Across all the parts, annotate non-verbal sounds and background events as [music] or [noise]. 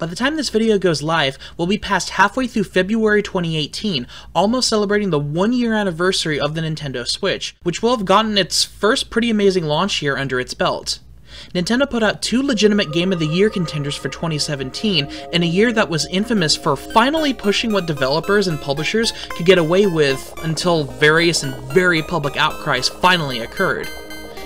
By the time this video goes live, we'll be past halfway through February 2018, almost celebrating the one year anniversary of the Nintendo Switch, which will have gotten its first pretty amazing launch year under its belt. Nintendo put out two legitimate Game of the Year contenders for 2017 in a year that was infamous for finally pushing what developers and publishers could get away with until various and very public outcries finally occurred.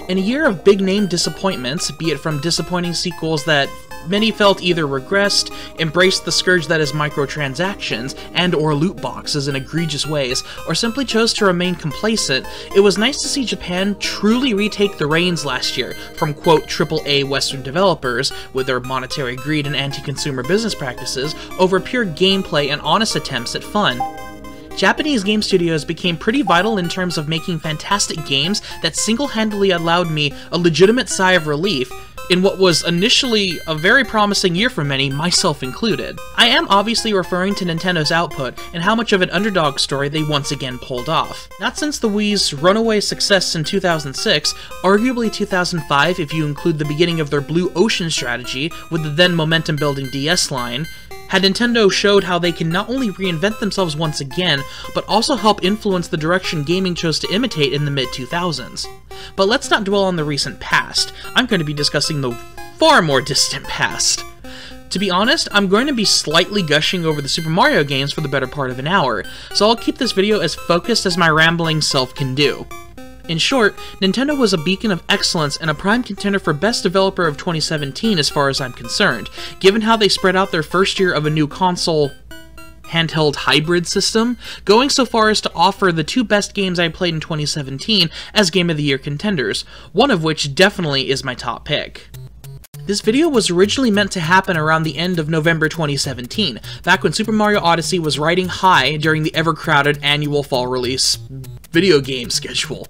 In a year of big name disappointments, be it from disappointing sequels that many felt either regressed, embraced the scourge that is microtransactions and or loot boxes in egregious ways, or simply chose to remain complacent, it was nice to see Japan truly retake the reins last year from quote AAA Western developers with their monetary greed and anti-consumer business practices over pure gameplay and honest attempts at fun. Japanese game studios became pretty vital in terms of making fantastic games that single-handedly allowed me a legitimate sigh of relief in what was initially a very promising year for many, myself included. I am obviously referring to Nintendo's output and how much of an underdog story they once again pulled off. Not since the Wii's runaway success in 2006, arguably 2005 if you include the beginning of their Blue Ocean strategy with the then momentum building DS line, had Nintendo showed how they can not only reinvent themselves once again, but also help influence the direction gaming chose to imitate in the mid 2000s. But let's not dwell on the recent past, I'm going to be discussing the far more distant past. To be honest, I'm going to be slightly gushing over the Super Mario games for the better part of an hour, so I'll keep this video as focused as my rambling self can do. In short, Nintendo was a beacon of excellence and a prime contender for Best Developer of 2017 as far as I'm concerned, given how they spread out their first year of a new console handheld hybrid system, going so far as to offer the two best games I played in 2017 as Game of the Year contenders, one of which definitely is my top pick. This video was originally meant to happen around the end of November 2017, back when Super Mario Odyssey was riding high during the ever-crowded annual fall release video game schedule.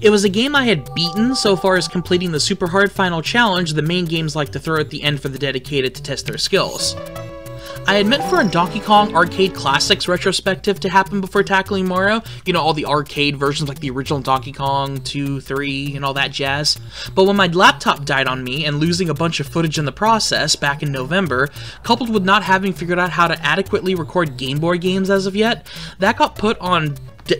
It was a game I had beaten so far as completing the super hard final challenge the main games like to throw at the end for the dedicated to test their skills. I had meant for a Donkey Kong Arcade Classics retrospective to happen before tackling Mario, you know, all the arcade versions like the original Donkey Kong 2, 3, and all that jazz. But when my laptop died on me and losing a bunch of footage in the process back in November, coupled with not having figured out how to adequately record Game Boy games as of yet, that got put on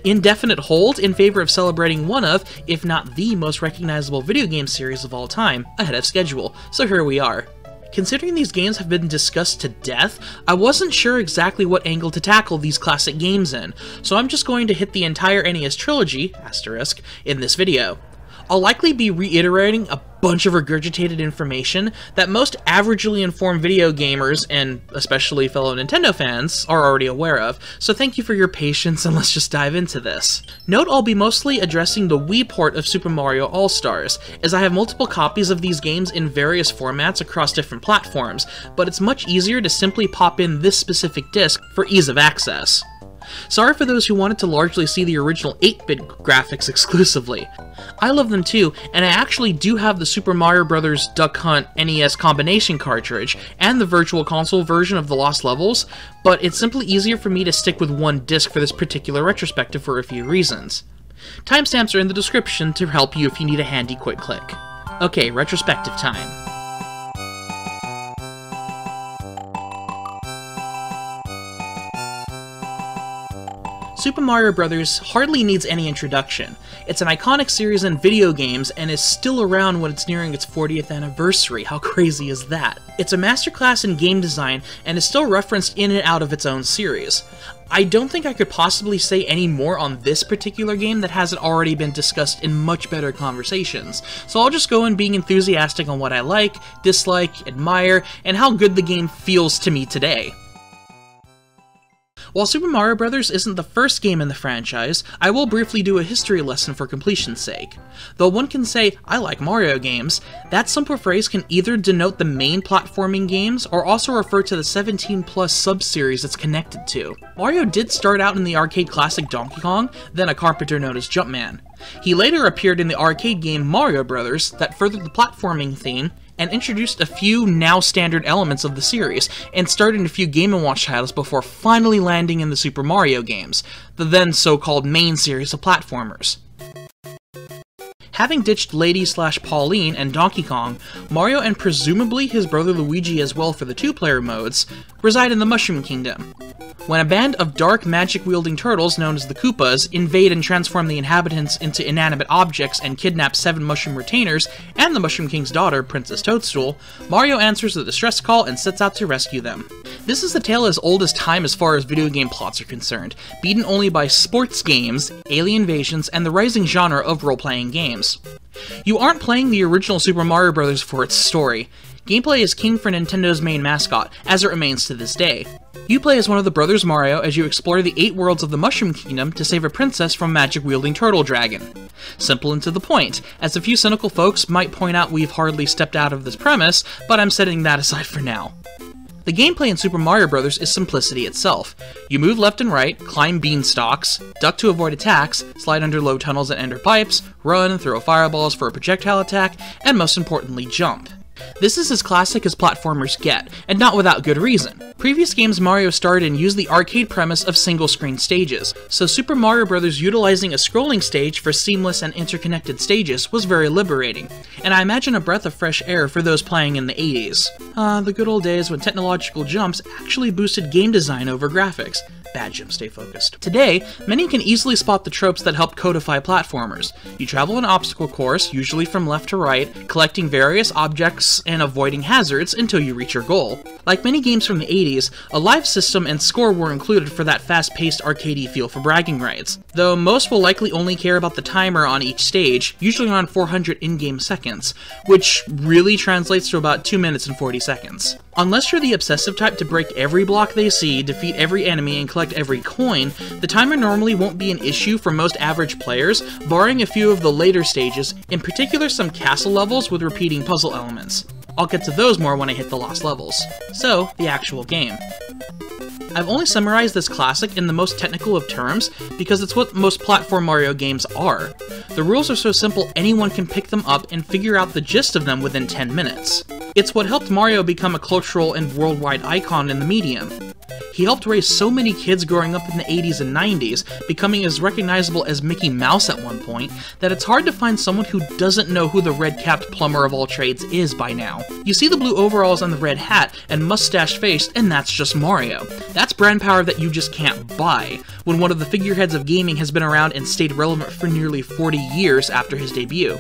indefinite hold in favor of celebrating one of, if not the most recognizable video game series of all time, ahead of schedule. So here we are. Considering these games have been discussed to death, I wasn't sure exactly what angle to tackle these classic games in, so I'm just going to hit the entire NES trilogy, asterisk, in this video. I'll likely be reiterating a bunch of regurgitated information that most averagely informed video gamers, and especially fellow Nintendo fans, are already aware of, so thank you for your patience and let's just dive into this. Note I'll be mostly addressing the Wii port of Super Mario All-Stars, as I have multiple copies of these games in various formats across different platforms, but it's much easier to simply pop in this specific disc for ease of access. Sorry for those who wanted to largely see the original 8-bit graphics exclusively. I love them too, and I actually do have the Super Mario Bros. Duck Hunt NES combination cartridge and the Virtual Console version of the Lost Levels, but it's simply easier for me to stick with one disc for this particular retrospective for a few reasons. Timestamps are in the description to help you if you need a handy quick click. Okay, retrospective time. Super Mario Bros. hardly needs any introduction. It's an iconic series in video games and is still around when it's nearing its 40th anniversary. How [laughs] crazy is that? It's a masterclass in game design and is still referenced in and out of its own series. I don't think I could possibly say any more on this particular game that hasn't already been discussed in much better conversations, so I'll just go in being enthusiastic on what I like, dislike, admire, and how good the game feels to me today. While Super Mario Bros. isn't the first game in the franchise, I will briefly do a history lesson for completion's sake. Though one can say, I like Mario games, that simple phrase can either denote the main platforming games or also refer to the 17 plus sub-series it's connected to. Mario did start out in the arcade classic Donkey Kong, then a carpenter known as Jumpman. He later appeared in the arcade game Mario Bros. that furthered the platforming theme, and introduced a few now standard elements of the series, and started a few Game & Watch titles before finally landing in the Super Mario games, the then so-called main series of platformers. Having ditched Lady slash Pauline and Donkey Kong, Mario and presumably his brother Luigi as well for the two-player modes, reside in the Mushroom Kingdom. When a band of dark magic-wielding turtles known as the Koopas invade and transform the inhabitants into inanimate objects and kidnap seven mushroom retainers and the Mushroom King's daughter, Princess Toadstool, Mario answers the distress call and sets out to rescue them. This is a tale as old as time as far as video game plots are concerned, beaten only by sports games, alien invasions, and the rising genre of role-playing games. You aren't playing the original Super Mario Bros. for its story. Gameplay is king for Nintendo's main mascot, as it remains to this day. You play as one of the brothers Mario as you explore the eight worlds of the Mushroom Kingdom to save a princess from magic-wielding Turtle Dragon. Simple and to the point, as a few cynical folks might point out we've hardly stepped out of this premise, but I'm setting that aside for now. The gameplay in Super Mario Bros. is simplicity itself. You move left and right, climb beanstalks, duck to avoid attacks, slide under low tunnels and enter pipes, run, throw fireballs for a projectile attack, and most importantly, jump. This is as classic as platformers get, and not without good reason. Previous games Mario starred in used the arcade premise of single-screen stages, so Super Mario Bros. utilizing a scrolling stage for seamless and interconnected stages was very liberating, and I imagine a breath of fresh air for those playing in the 80s. Ah, uh, the good old days when technological jumps actually boosted game design over graphics, Bad Jim, stay focused. Today, many can easily spot the tropes that help codify platformers. You travel an obstacle course, usually from left to right, collecting various objects and avoiding hazards until you reach your goal. Like many games from the 80s, a live system and score were included for that fast-paced arcadey feel for bragging rights, though most will likely only care about the timer on each stage, usually around 400 in-game seconds, which really translates to about 2 minutes and 40 seconds. Unless you're the obsessive type to break every block they see, defeat every enemy, and collect every coin, the timer normally won't be an issue for most average players, barring a few of the later stages, in particular some castle levels with repeating puzzle elements. I'll get to those more when I hit the lost levels. So, the actual game. I've only summarized this classic in the most technical of terms because it's what most platform Mario games are. The rules are so simple anyone can pick them up and figure out the gist of them within 10 minutes. It's what helped Mario become a cultural and worldwide icon in the medium. He helped raise so many kids growing up in the 80s and 90s, becoming as recognizable as Mickey Mouse at one point, that it's hard to find someone who doesn't know who the red-capped plumber of all trades is by now. You see the blue overalls and the red hat and mustache face, and that's just Mario. That's brand power that you just can't buy, when one of the figureheads of gaming has been around and stayed relevant for nearly 40 years after his debut.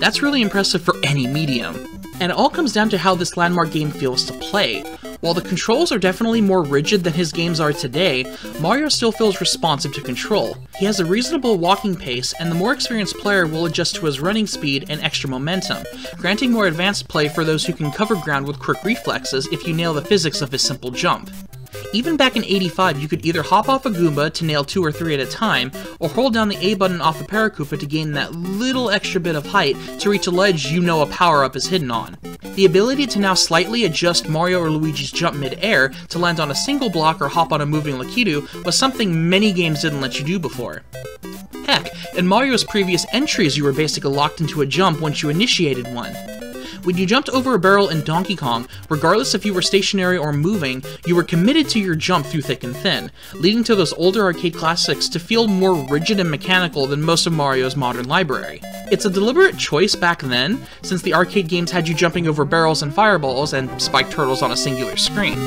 That's really impressive for any medium and it all comes down to how this landmark game feels to play. While the controls are definitely more rigid than his games are today, Mario still feels responsive to control. He has a reasonable walking pace, and the more experienced player will adjust to his running speed and extra momentum, granting more advanced play for those who can cover ground with quick reflexes if you nail the physics of his simple jump. Even back in 85, you could either hop off a Goomba to nail two or three at a time, or hold down the A button off a Paratroopa to gain that little extra bit of height to reach a ledge you know a power-up is hidden on. The ability to now slightly adjust Mario or Luigi's jump mid-air to land on a single block or hop on a moving Lakitu was something many games didn't let you do before. Heck, in Mario's previous entries you were basically locked into a jump once you initiated one. When you jumped over a barrel in Donkey Kong, regardless if you were stationary or moving, you were committed to your jump through thick and thin, leading to those older arcade classics to feel more rigid and mechanical than most of Mario's modern library. It's a deliberate choice back then, since the arcade games had you jumping over barrels and fireballs and spiked turtles on a singular screen.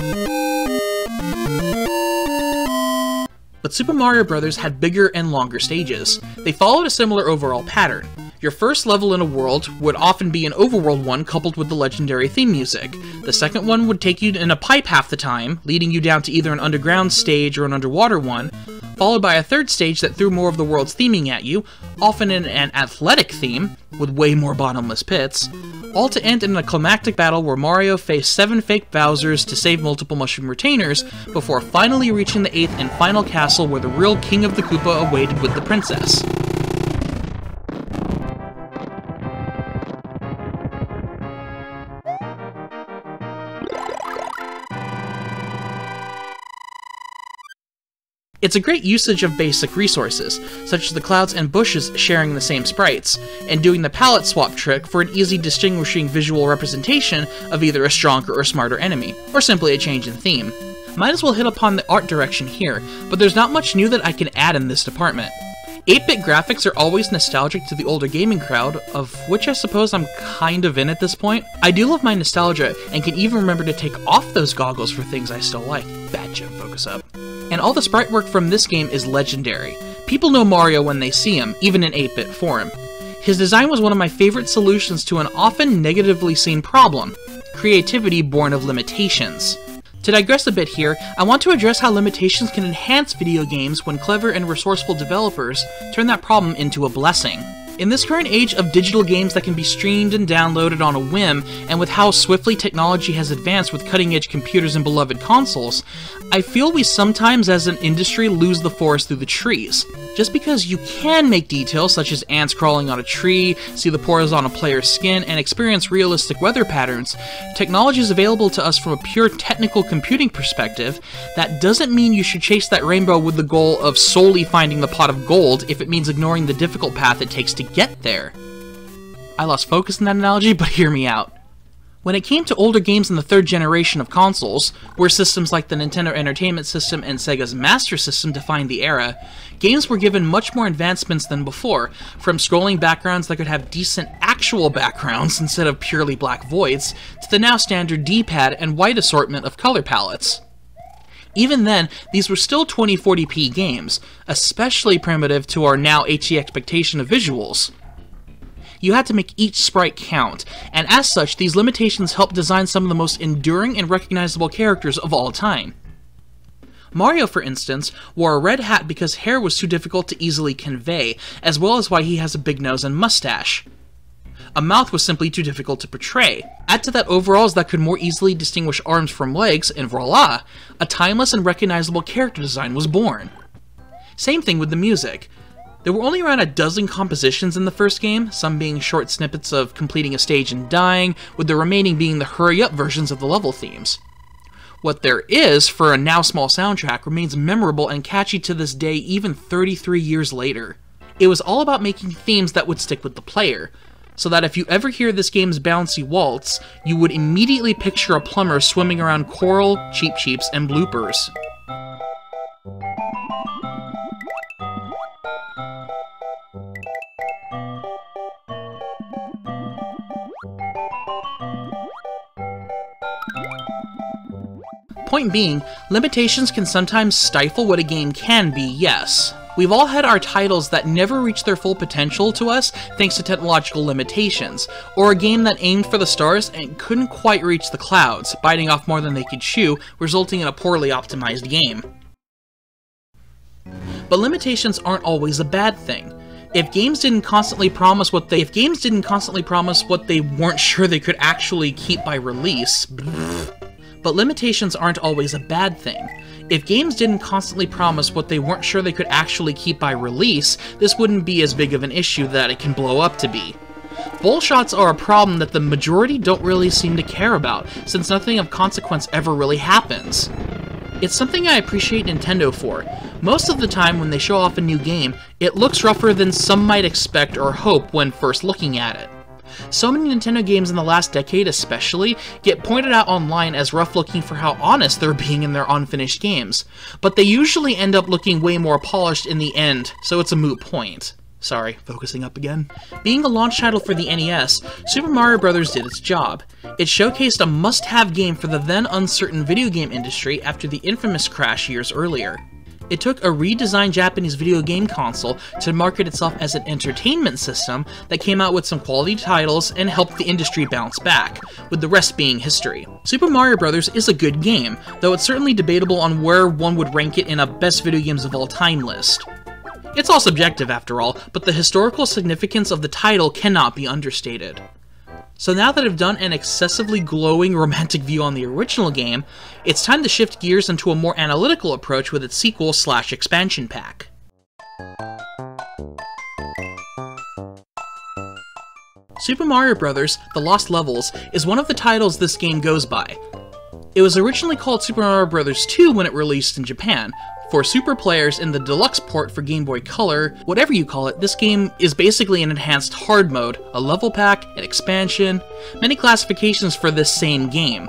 But Super Mario Bros. had bigger and longer stages. They followed a similar overall pattern. Your first level in a world would often be an overworld one coupled with the legendary theme music. The second one would take you in a pipe half the time, leading you down to either an underground stage or an underwater one, followed by a third stage that threw more of the world's theming at you, often in an athletic theme, with way more bottomless pits, all to end in a climactic battle where Mario faced seven fake Bowsers to save multiple mushroom retainers, before finally reaching the eighth and final castle where the real King of the Koopa awaited with the princess. It's a great usage of basic resources, such as the clouds and bushes sharing the same sprites, and doing the palette swap trick for an easy distinguishing visual representation of either a stronger or smarter enemy, or simply a change in theme. Might as well hit upon the art direction here, but there's not much new that I can add in this department. 8-bit graphics are always nostalgic to the older gaming crowd, of which I suppose I'm kind of in at this point. I do love my nostalgia, and can even remember to take off those goggles for things I still like. Jim, focus up. And all the sprite work from this game is legendary. People know Mario when they see him, even in 8-bit form. His design was one of my favorite solutions to an often negatively seen problem, creativity born of limitations. To digress a bit here, I want to address how limitations can enhance video games when clever and resourceful developers turn that problem into a blessing. In this current age of digital games that can be streamed and downloaded on a whim, and with how swiftly technology has advanced with cutting edge computers and beloved consoles, I feel we sometimes as an industry lose the forest through the trees. Just because you can make details such as ants crawling on a tree, see the pores on a player's skin, and experience realistic weather patterns, technology is available to us from a pure technical computing perspective. That doesn't mean you should chase that rainbow with the goal of solely finding the pot of gold if it means ignoring the difficult path it takes to get there. I lost focus in that analogy, [laughs] but hear me out. When it came to older games in the third generation of consoles, where systems like the Nintendo Entertainment System and Sega's Master System defined the era, games were given much more advancements than before, from scrolling backgrounds that could have decent actual backgrounds [laughs] instead of purely black voids, to the now standard D-pad and wide assortment of color palettes. Even then, these were still 2040p games, especially primitive to our now HD expectation of visuals you had to make each sprite count, and as such, these limitations helped design some of the most enduring and recognizable characters of all time. Mario, for instance, wore a red hat because hair was too difficult to easily convey, as well as why he has a big nose and mustache. A mouth was simply too difficult to portray. Add to that overalls that could more easily distinguish arms from legs, and voila, a timeless and recognizable character design was born. Same thing with the music. There were only around a dozen compositions in the first game, some being short snippets of completing a stage and dying, with the remaining being the hurry-up versions of the level themes. What there is for a now small soundtrack remains memorable and catchy to this day even 33 years later. It was all about making themes that would stick with the player, so that if you ever hear this game's bouncy waltz, you would immediately picture a plumber swimming around coral, cheep cheeps, and bloopers. Point being, limitations can sometimes stifle what a game can be, yes. We've all had our titles that never reached their full potential to us thanks to technological limitations, or a game that aimed for the stars and couldn't quite reach the clouds, biting off more than they could chew, resulting in a poorly optimized game. But limitations aren't always a bad thing. If games didn't constantly promise what they if games didn't constantly promise what they weren't sure they could actually keep by release, [laughs] but limitations aren't always a bad thing. If games didn't constantly promise what they weren't sure they could actually keep by release, this wouldn't be as big of an issue that it can blow up to be. Bullshots are a problem that the majority don't really seem to care about, since nothing of consequence ever really happens. It's something I appreciate Nintendo for. Most of the time when they show off a new game, it looks rougher than some might expect or hope when first looking at it. So many Nintendo games in the last decade especially get pointed out online as rough looking for how honest they're being in their unfinished games, but they usually end up looking way more polished in the end, so it's a moot point. Sorry, focusing up again. Being a launch title for the NES, Super Mario Bros. did its job. It showcased a must-have game for the then uncertain video game industry after the infamous crash years earlier. It took a redesigned Japanese video game console to market itself as an entertainment system that came out with some quality titles and helped the industry bounce back, with the rest being history. Super Mario Bros. is a good game, though it's certainly debatable on where one would rank it in a best video games of all time list. It's all subjective after all, but the historical significance of the title cannot be understated. So now that I've done an excessively glowing romantic view on the original game, it's time to shift gears into a more analytical approach with its sequel slash expansion pack. Super Mario Bros. The Lost Levels is one of the titles this game goes by. It was originally called Super Mario Bros. 2 when it released in Japan, for Super players in the deluxe port for Game Boy Color, whatever you call it, this game is basically an enhanced hard mode, a level pack, an expansion, many classifications for this same game.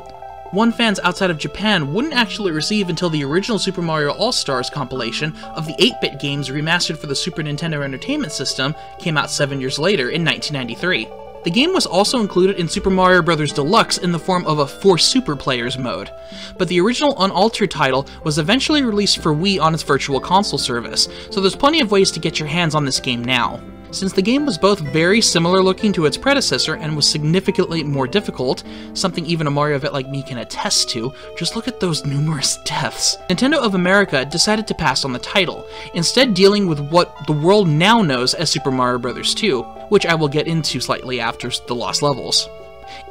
one fans outside of Japan wouldn't actually receive until the original Super Mario All-Stars compilation of the 8-bit games remastered for the Super Nintendo Entertainment System came out seven years later in 1993. The game was also included in Super Mario Bros. Deluxe in the form of a For Super Players mode, but the original unaltered title was eventually released for Wii on its Virtual Console service, so there's plenty of ways to get your hands on this game now. Since the game was both very similar looking to its predecessor and was significantly more difficult, something even a Mario vet like me can attest to, just look at those numerous [laughs] deaths. Nintendo of America decided to pass on the title, instead dealing with what the world now knows as Super Mario Bros. 2, which I will get into slightly after the Lost Levels.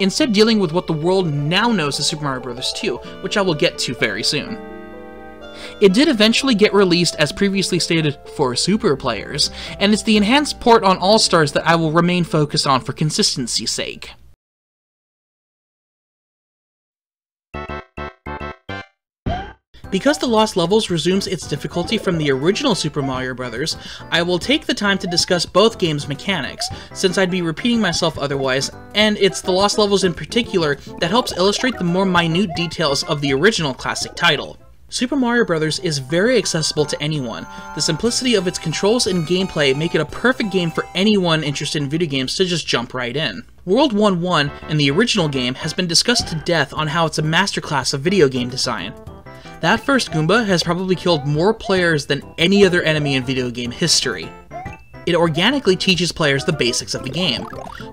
Instead dealing with what the world now knows as Super Mario Bros. 2, which I will get to very soon. It did eventually get released as previously stated for super players, and it's the enhanced port on All Stars that I will remain focused on for consistency's sake. Because The Lost Levels resumes its difficulty from the original Super Mario Bros., I will take the time to discuss both games' mechanics, since I'd be repeating myself otherwise, and it's The Lost Levels in particular that helps illustrate the more minute details of the original classic title. Super Mario Bros. is very accessible to anyone. The simplicity of its controls and gameplay make it a perfect game for anyone interested in video games to just jump right in. World 1-1 in the original game has been discussed to death on how it's a masterclass of video game design. That first Goomba has probably killed more players than any other enemy in video game history. It organically teaches players the basics of the game,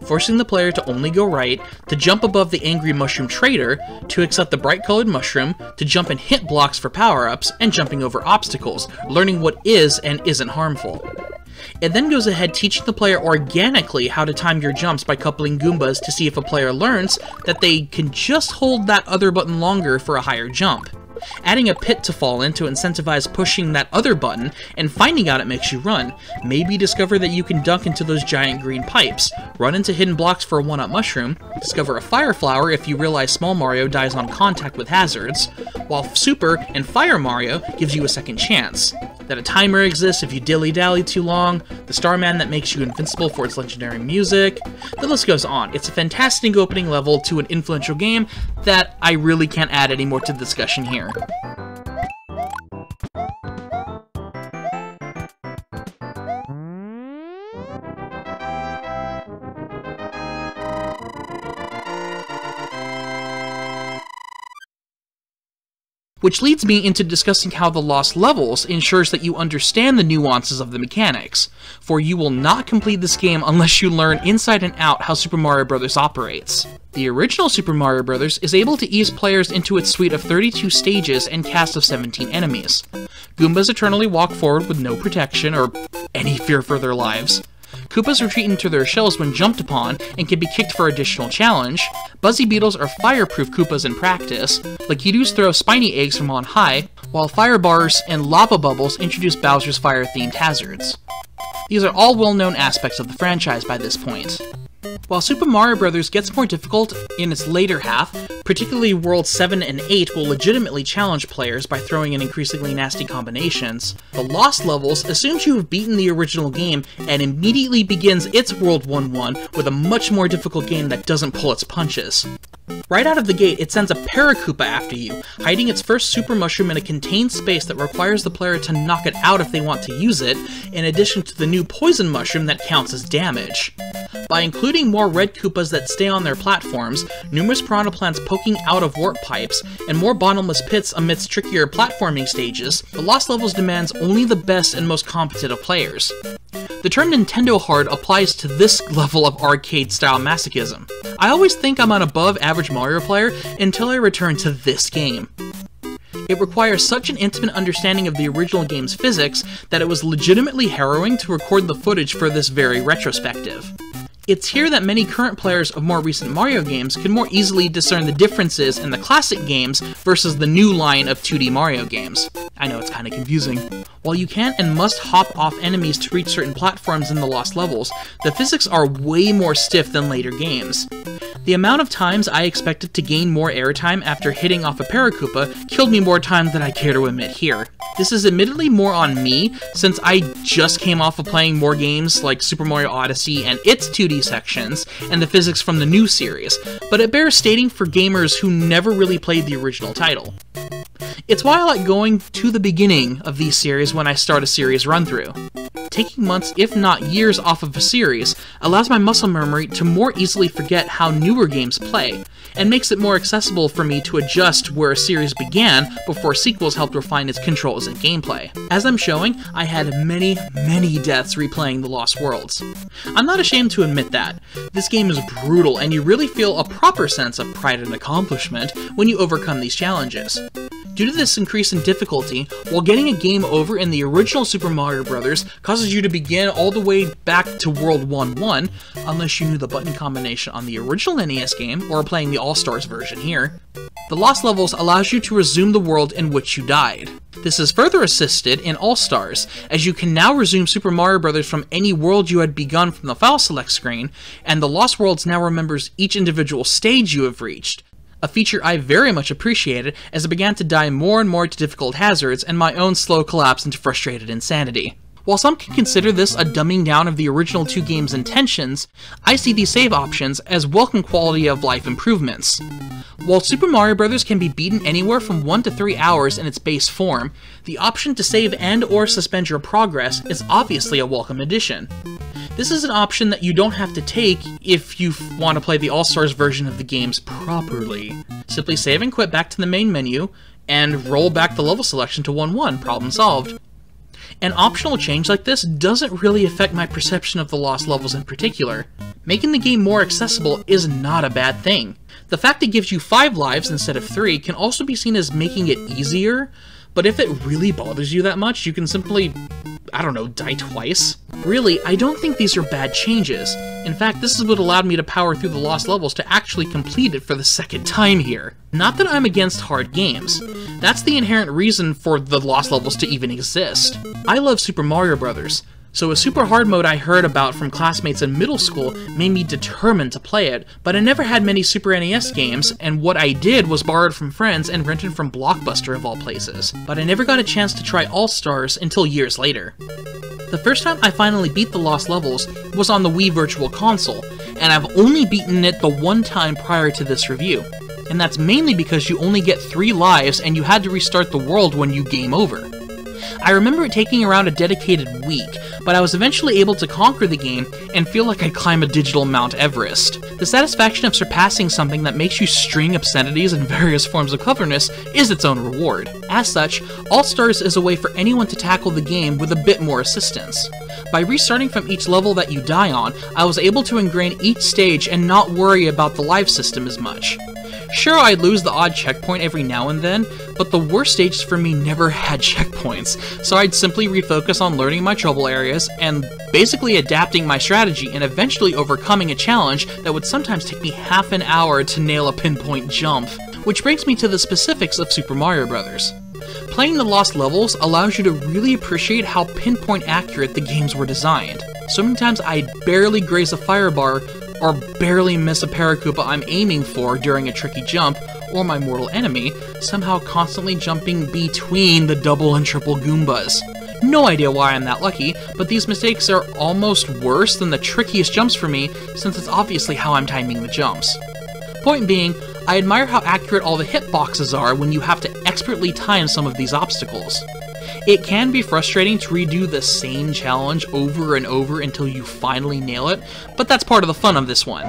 forcing the player to only go right, to jump above the angry mushroom trader, to accept the bright colored mushroom, to jump and hit blocks for power-ups, and jumping over obstacles, learning what is and isn't harmful. It then goes ahead teaching the player organically how to time your jumps by coupling Goombas to see if a player learns that they can just hold that other button longer for a higher jump adding a pit to fall in to incentivize pushing that other button, and finding out it makes you run. Maybe discover that you can dunk into those giant green pipes, run into hidden blocks for a 1-up mushroom, discover a fire flower if you realize Small Mario dies on contact with hazards, while Super and Fire Mario gives you a second chance. That a timer exists if you dilly-dally too long, the Starman that makes you invincible for its legendary music, the list goes on. It's a fantastic opening level to an influential game that I really can't add any more to the discussion here. Bye. Which leads me into discussing how the Lost Levels ensures that you understand the nuances of the mechanics, for you will not complete this game unless you learn inside and out how Super Mario Bros. operates. The original Super Mario Bros. is able to ease players into its suite of 32 stages and cast of 17 enemies. Goombas eternally walk forward with no protection or any fear for their lives. Koopas retreat into their shells when jumped upon and can be kicked for additional challenge. Buzzy Beetles are fireproof Koopas in practice. Lakitus throw spiny eggs from on high, while fire bars and lava bubbles introduce Bowser's fire-themed hazards. These are all well-known aspects of the franchise by this point. While Super Mario Bros. gets more difficult in its later half, particularly Worlds 7 and 8 will legitimately challenge players by throwing in increasingly nasty combinations, the Lost Levels assumes you have beaten the original game and immediately begins its World 1-1 with a much more difficult game that doesn't pull its punches. Right out of the gate, it sends a Parakoopa after you, hiding its first Super Mushroom in a contained space that requires the player to knock it out if they want to use it, in addition to the new Poison Mushroom that counts as damage. By including more red Koopas that stay on their platforms, numerous piranha plants poking out of warp pipes, and more bottomless pits amidst trickier platforming stages, the Lost Levels demands only the best and most competent of players. The term Nintendo Hard applies to this [laughs] level of arcade-style masochism. I always think I'm an above-average Mario player until I return to this game. It requires such an intimate understanding of the original game's physics that it was legitimately harrowing to record the footage for this very retrospective. It's here that many current players of more recent Mario games can more easily discern the differences in the classic games versus the new line of 2D Mario games. I know it's kinda confusing. While you can and must hop off enemies to reach certain platforms in the Lost Levels, the physics are way more stiff than later games. The amount of times I expected to gain more airtime after hitting off a Parakoopa killed me more times than I care to admit here. This is admittedly more on me, since I just came off of playing more games like Super Mario Odyssey and its 2D sections, and the physics from the new series, but it bears stating for gamers who never really played the original title. It's why I like going to the beginning of these series when I start a series run through. Taking months, if not years, off of a series allows my muscle memory to more easily forget how newer games play, and makes it more accessible for me to adjust where a series began before sequels helped refine its controls and gameplay. As I'm showing, I had many, many deaths replaying The Lost Worlds. I'm not ashamed to admit that. This game is brutal, and you really feel a proper sense of pride and accomplishment when you overcome these challenges. Due to this increase in difficulty, while getting a game over in the original Super Mario Bros. Causes you to begin all the way back to World 1-1, unless you knew the button combination on the original NES game or playing the All-Stars version here. The Lost Levels allows you to resume the world in which you died. This is further assisted in All-Stars, as you can now resume Super Mario Bros. from any world you had begun from the file select screen, and the Lost Worlds now remembers each individual stage you have reached, a feature I very much appreciated as I began to die more and more to difficult hazards and my own slow collapse into frustrated insanity. While some can consider this a dumbing down of the original two games' intentions, I see these save options as welcome quality of life improvements. While Super Mario Bros. can be beaten anywhere from 1 to 3 hours in its base form, the option to save and or suspend your progress is obviously a welcome addition. This is an option that you don't have to take if you want to play the All-Stars version of the games properly. Simply save and quit back to the main menu, and roll back the level selection to 1-1, problem solved. An optional change like this doesn't really affect my perception of the lost levels in particular. Making the game more accessible is not a bad thing. The fact it gives you 5 lives instead of 3 can also be seen as making it easier, but if it really bothers you that much, you can simply, I don't know, die twice. Really, I don't think these are bad changes. In fact, this is what allowed me to power through the lost levels to actually complete it for the second time here. Not that I'm against hard games. That's the inherent reason for the lost levels to even exist. I love Super Mario Bros., so a super hard mode I heard about from classmates in middle school made me determined to play it, but I never had many Super NES games, and what I did was borrowed from friends and rented from Blockbuster of all places. But I never got a chance to try All-Stars until years later. The first time I finally beat the Lost Levels was on the Wii Virtual Console, and I've only beaten it the one time prior to this review. And that's mainly because you only get 3 lives and you had to restart the world when you game over. I remember it taking around a dedicated week, but I was eventually able to conquer the game and feel like I'd climb a digital Mount Everest. The satisfaction of surpassing something that makes you string obscenities and various forms of cleverness is its own reward. As such, All Stars is a way for anyone to tackle the game with a bit more assistance. By restarting from each level that you die on, I was able to ingrain each stage and not worry about the life system as much. Sure, I'd lose the odd checkpoint every now and then, but the worst stages for me never had [laughs] checkpoints, so I'd simply refocus on learning my trouble areas and basically adapting my strategy and eventually overcoming a challenge that would sometimes take me half an hour to nail a pinpoint jump. Which brings me to the specifics of Super Mario Bros. Playing the Lost Levels allows you to really appreciate how pinpoint accurate the games were designed. So many times I'd barely graze a fire bar or barely miss a Parakoopa I'm aiming for during a tricky jump, or my mortal enemy, somehow constantly jumping between the double and triple Goombas. No idea why I'm that lucky, but these mistakes are almost worse than the trickiest jumps for me, since it's obviously how I'm timing the jumps. Point being, I admire how accurate all the hitboxes are when you have to expertly time some of these obstacles. It can be frustrating to redo the same challenge over and over until you finally nail it, but that's part of the fun of this one.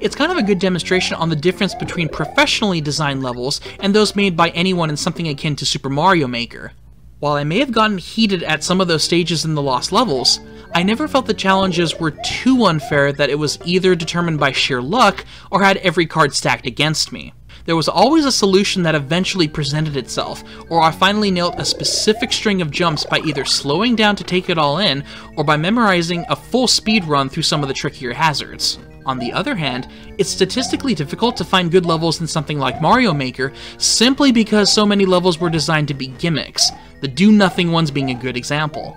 It's kind of a good demonstration on the difference between professionally designed levels and those made by anyone in something akin to Super Mario Maker. While I may have gotten heated at some of those stages in the lost levels, I never felt the challenges were too unfair that it was either determined by sheer luck or had every card stacked against me. There was always a solution that eventually presented itself, or I finally nailed a specific string of jumps by either slowing down to take it all in, or by memorizing a full speed run through some of the trickier hazards. On the other hand, it's statistically difficult to find good levels in something like Mario Maker simply because so many levels were designed to be gimmicks, the do-nothing ones being a good example.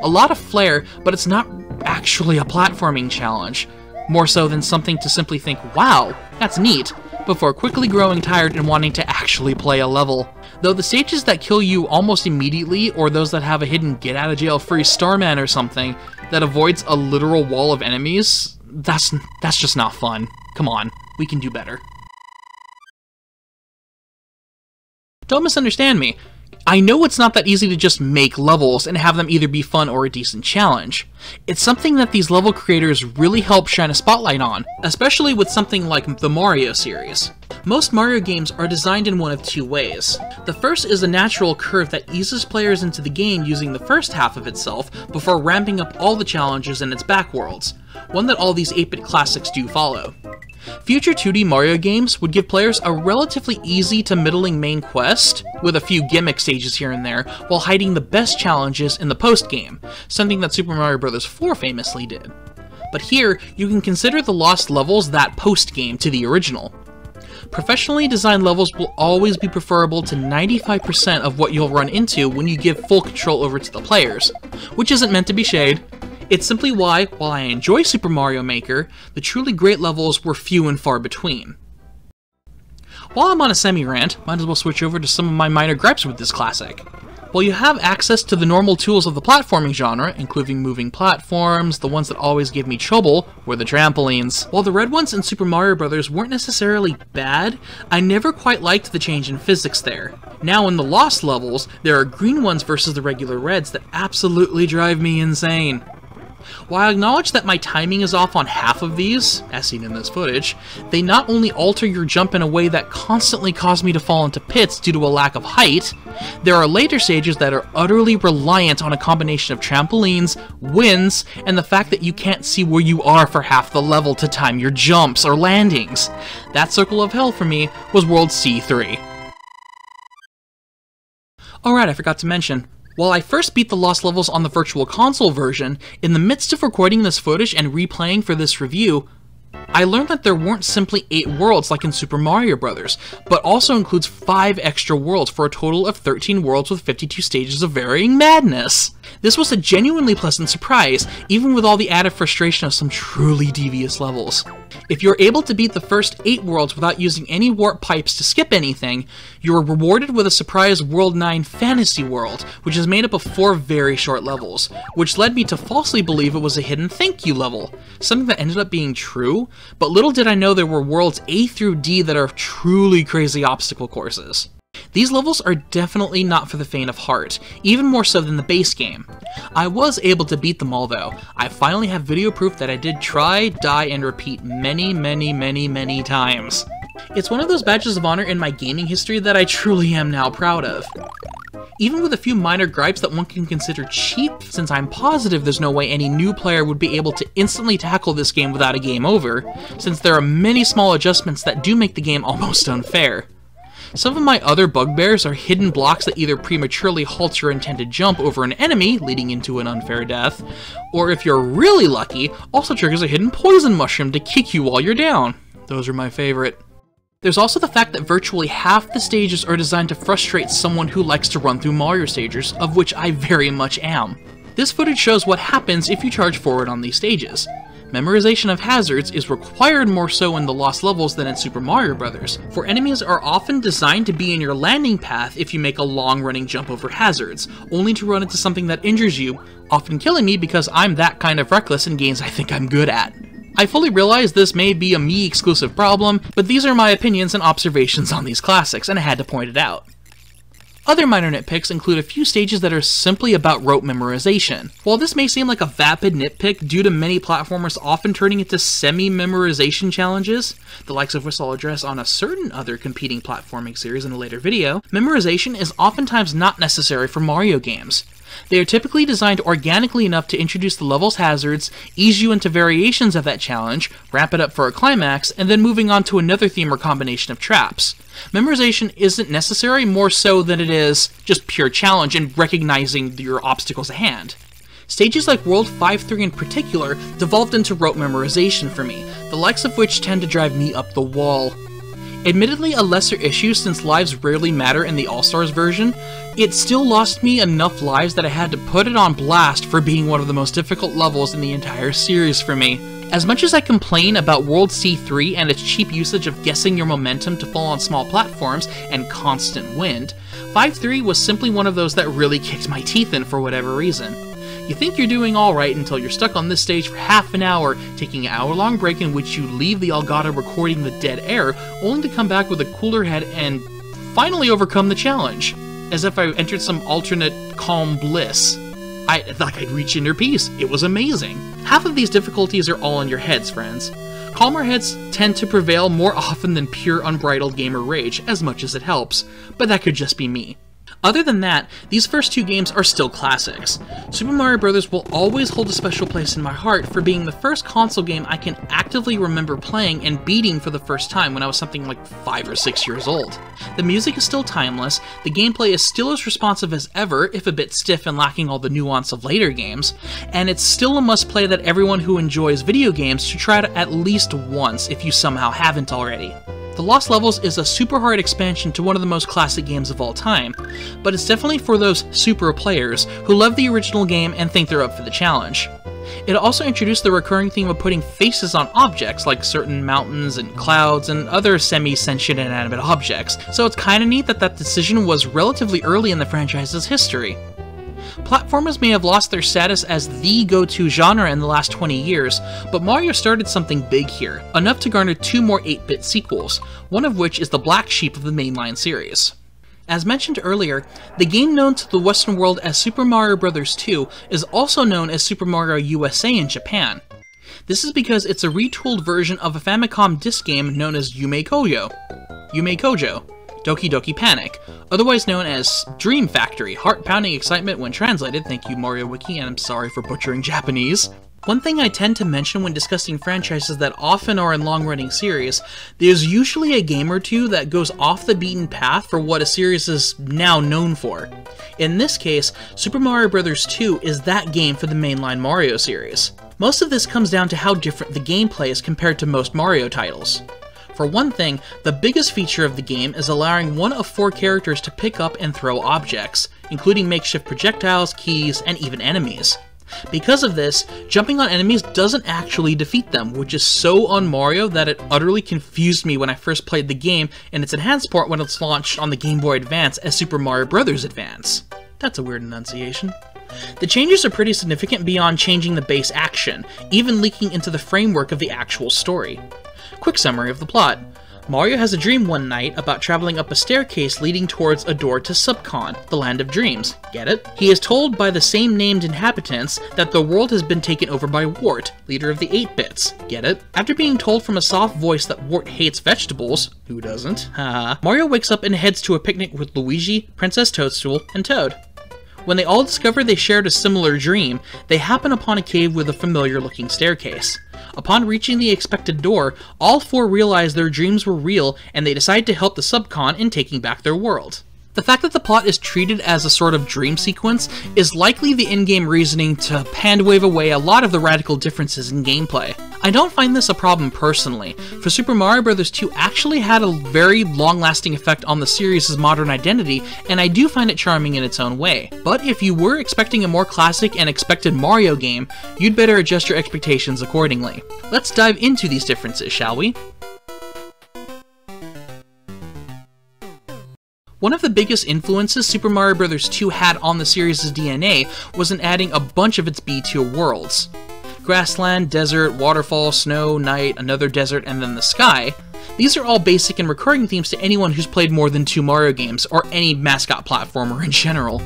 A lot of flair, but it's not actually a platforming challenge, more so than something to simply think, wow, that's neat, before quickly growing tired and wanting to actually play a level. Though the stages that kill you almost immediately, or those that have a hidden get out of jail free Starman or something that avoids a literal wall of enemies, that's that's just not fun. Come on, we can do better. Don't misunderstand me. I know it's not that easy to just make levels and have them either be fun or a decent challenge. It's something that these level creators really help shine a spotlight on, especially with something like the Mario series. Most Mario games are designed in one of two ways. The first is a natural curve that eases players into the game using the first half of itself before ramping up all the challenges in its back worlds, one that all these 8-bit classics do follow. Future 2D Mario games would give players a relatively easy to middling main quest, with a few gimmick stages here and there, while hiding the best challenges in the post-game, something that Super Mario Bros. 4 famously did. But here, you can consider the lost levels that post-game to the original. Professionally designed levels will always be preferable to 95% of what you'll run into when you give full control over to the players, which isn't meant to be shade, it's simply why, while I enjoy Super Mario Maker, the truly great levels were few and far between. While I'm on a semi-rant, might as well switch over to some of my minor gripes with this classic. While you have access to the normal tools of the platforming genre, including moving platforms, the ones that always give me trouble were the trampolines. While the red ones in Super Mario Bros. weren't necessarily bad, I never quite liked the change in physics there. Now in the Lost levels, there are green ones versus the regular reds that absolutely drive me insane. While I acknowledge that my timing is off on half of these, as seen in this footage, they not only alter your jump in a way that constantly cause me to fall into pits due to a lack of height, there are later stages that are utterly reliant on a combination of trampolines, winds, and the fact that you can't see where you are for half the level to time your jumps or landings. That circle of hell for me was World C3. Alright, I forgot to mention, while I first beat the Lost Levels on the Virtual Console version, in the midst of recording this footage and replaying for this review, I learned that there weren't simply 8 worlds like in Super Mario Bros., but also includes 5 extra worlds for a total of 13 worlds with 52 stages of varying madness. This was a genuinely pleasant surprise, even with all the added frustration of some truly devious levels. If you're able to beat the first 8 worlds without using any warp pipes to skip anything, you are rewarded with a surprise World 9 Fantasy World, which is made up of 4 very short levels, which led me to falsely believe it was a hidden thank you level, something that ended up being true, but little did I know there were worlds A through D that are truly crazy obstacle courses. These levels are definitely not for the faint of heart, even more so than the base game. I was able to beat them all though. I finally have video proof that I did try, die, and repeat many, many, many, many times. It's one of those badges of honor in my gaming history that I truly am now proud of. Even with a few minor gripes that one can consider cheap, since I'm positive there's no way any new player would be able to instantly tackle this game without a game over, since there are many small adjustments that do make the game [laughs] almost unfair. Some of my other bugbears are hidden blocks that either prematurely halt your intended jump over an enemy, leading into an unfair death, or if you're really lucky, also triggers a hidden poison mushroom to kick you while you're down. Those are my favorite. There's also the fact that virtually half the stages are designed to frustrate someone who likes to run through Mario stages, of which I very much am. This footage shows what happens if you charge forward on these stages. Memorization of hazards is required more so in the Lost Levels than in Super Mario Bros., for enemies are often designed to be in your landing path if you make a long running jump over hazards, only to run into something that injures you, often killing me because I'm that kind of reckless in games I think I'm good at. I fully realize this may be a me exclusive problem, but these are my opinions and observations on these classics, and I had to point it out. Other minor nitpicks include a few stages that are simply about rote memorization. While this may seem like a vapid nitpick due to many platformers often turning into semi-memorization challenges, the likes of which I'll address on a certain other competing platforming series in a later video, memorization is oftentimes not necessary for Mario games. They are typically designed organically enough to introduce the level's hazards, ease you into variations of that challenge, wrap it up for a climax, and then moving on to another theme or combination of traps. Memorization isn't necessary more so than it is just pure challenge and recognizing your obstacles at hand. Stages like World 5-3 in particular devolved into rote memorization for me, the likes of which tend to drive me up the wall. Admittedly a lesser issue since lives rarely matter in the All-Stars version, it still lost me enough lives that I had to put it on blast for being one of the most difficult levels in the entire series for me. As much as I complain about World C3 and its cheap usage of guessing your momentum to fall on small platforms and constant wind, 5-3 was simply one of those that really kicked my teeth in for whatever reason. You think you're doing alright until you're stuck on this stage for half an hour, taking an hour long break in which you leave the Elgato recording the dead air, only to come back with a cooler head and finally overcome the challenge. As if I entered some alternate calm bliss. I thought I'd reach inner peace. It was amazing. Half of these difficulties are all in your heads, friends. Calmer heads tend to prevail more often than pure unbridled gamer rage, as much as it helps, but that could just be me. Other than that, these first two games are still classics. Super Mario Bros. will always hold a special place in my heart for being the first console game I can actively remember playing and beating for the first time when I was something like 5 or 6 years old. The music is still timeless, the gameplay is still as responsive as ever, if a bit stiff and lacking all the nuance of later games, and it's still a must play that everyone who enjoys video games should try it at least once if you somehow haven't already. The Lost Levels is a super hard expansion to one of the most classic games of all time, but it's definitely for those super players who love the original game and think they're up for the challenge. It also introduced the recurring theme of putting faces on objects like certain mountains and clouds and other semi-sentient inanimate objects, so it's kinda neat that that decision was relatively early in the franchise's history. Platformers may have lost their status as the go-to genre in the last 20 years, but Mario started something big here, enough to garner two more 8-bit sequels, one of which is the black sheep of the mainline series. As mentioned earlier, the game known to the Western world as Super Mario Bros. 2 is also known as Super Mario USA in Japan. This is because it's a retooled version of a Famicom disc game known as Yume Kojo. Yume Kojo. Doki Doki Panic, otherwise known as Dream Factory, heart-pounding excitement when translated, thank you Mario Wiki, and I'm sorry for butchering Japanese. One thing I tend to mention when discussing franchises that often are in long-running series, there's usually a game or two that goes off the beaten path for what a series is now known for. In this case, Super Mario Bros. 2 is that game for the mainline Mario series. Most of this comes down to how different the gameplay is compared to most Mario titles. For one thing, the biggest feature of the game is allowing one of four characters to pick up and throw objects, including makeshift projectiles, keys, and even enemies. Because of this, jumping on enemies doesn't actually defeat them, which is so on Mario that it utterly confused me when I first played the game in its enhanced port when it's launched on the Game Boy Advance as Super Mario Bros. Advance. That's a weird enunciation. The changes are pretty significant beyond changing the base action, even leaking into the framework of the actual story. Quick summary of the plot. Mario has a dream one night about traveling up a staircase leading towards a door to Subcon, the land of dreams. Get it? He is told by the same named inhabitants that the world has been taken over by Wart, leader of the 8-bits. Get it? After being told from a soft voice that Wart hates vegetables, who doesn't? Haha. Mario wakes up and heads to a picnic with Luigi, Princess Toadstool, and Toad. When they all discover they shared a similar dream, they happen upon a cave with a familiar looking staircase. Upon reaching the expected door, all four realize their dreams were real and they decide to help the subcon in taking back their world. The fact that the plot is treated as a sort of dream sequence is likely the in-game reasoning to hand-wave away a lot of the radical differences in gameplay. I don't find this a problem personally, for Super Mario Bros. 2 actually had a very long-lasting effect on the series' modern identity, and I do find it charming in its own way. But if you were expecting a more classic and expected Mario game, you'd better adjust your expectations accordingly. Let's dive into these differences, shall we? One of the biggest influences Super Mario Bros. 2 had on the series' DNA was in adding a bunch of its B-tier worlds. Grassland, desert, waterfall, snow, night, another desert, and then the sky. These are all basic and recurring themes to anyone who's played more than two Mario games, or any mascot platformer in general.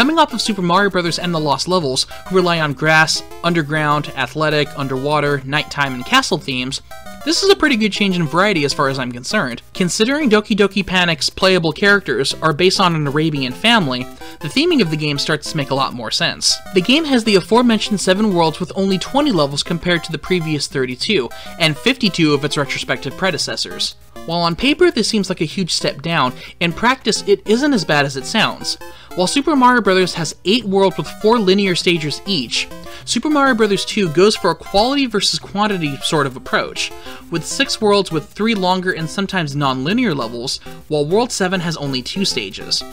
Coming off of Super Mario Bros. and the Lost Levels, who rely on grass, underground, athletic, underwater, nighttime, and castle themes, this is a pretty good change in variety as far as I'm concerned. Considering Doki Doki Panic's playable characters are based on an Arabian family, the theming of the game starts to make a lot more sense. The game has the aforementioned 7 worlds with only 20 levels compared to the previous 32, and 52 of its retrospective predecessors. While on paper this seems like a huge step down, in practice it isn't as bad as it sounds. While Super Mario Bros. has 8 worlds with 4 linear stages each, Super Mario Bros. 2 goes for a quality versus quantity sort of approach, with 6 worlds with 3 longer and sometimes non-linear levels, while World 7 has only 2 stages.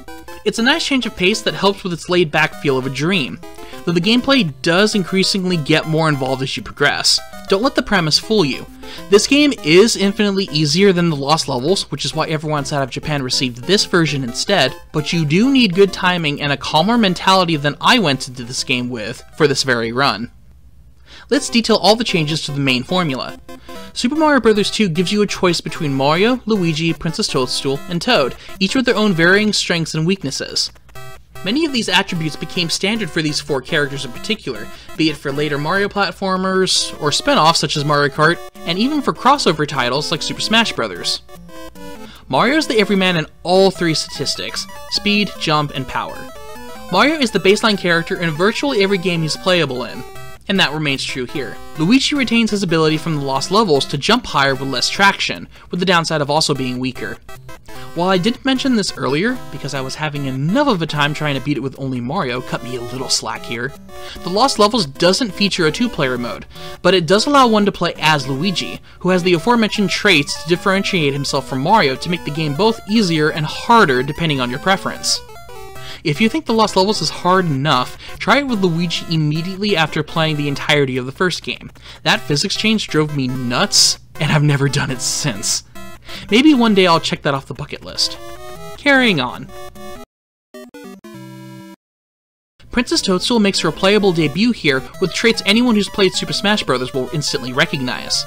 It's a nice change of pace that helps with its laid-back feel of a dream, though the gameplay does increasingly get more involved as you progress. Don't let the premise fool you. This game is infinitely easier than the Lost Levels, which is why everyone outside of Japan received this version instead, but you do need good timing and a calmer mentality than I went into this game with for this very run. Let's detail all the changes to the main formula. Super Mario Bros. 2 gives you a choice between Mario, Luigi, Princess Toadstool, and Toad, each with their own varying strengths and weaknesses. Many of these attributes became standard for these four characters in particular, be it for later Mario platformers, or spin-offs such as Mario Kart, and even for crossover titles like Super Smash Bros. Mario is the everyman in all three statistics, speed, jump, and power. Mario is the baseline character in virtually every game he's playable in, and that remains true here. Luigi retains his ability from the lost levels to jump higher with less traction, with the downside of also being weaker. While I didn't mention this earlier, because I was having enough of a time trying to beat it with only Mario, cut me a little slack here, the Lost Levels doesn't feature a two-player mode, but it does allow one to play as Luigi, who has the aforementioned traits to differentiate himself from Mario to make the game both easier and harder depending on your preference. If you think The Lost Levels is hard enough, try it with Luigi immediately after playing the entirety of the first game. That physics change drove me nuts, and I've never done it since. Maybe one day I'll check that off the bucket list. Carrying on. Princess Toadstool makes her playable debut here with traits anyone who's played Super Smash Bros. will instantly recognize.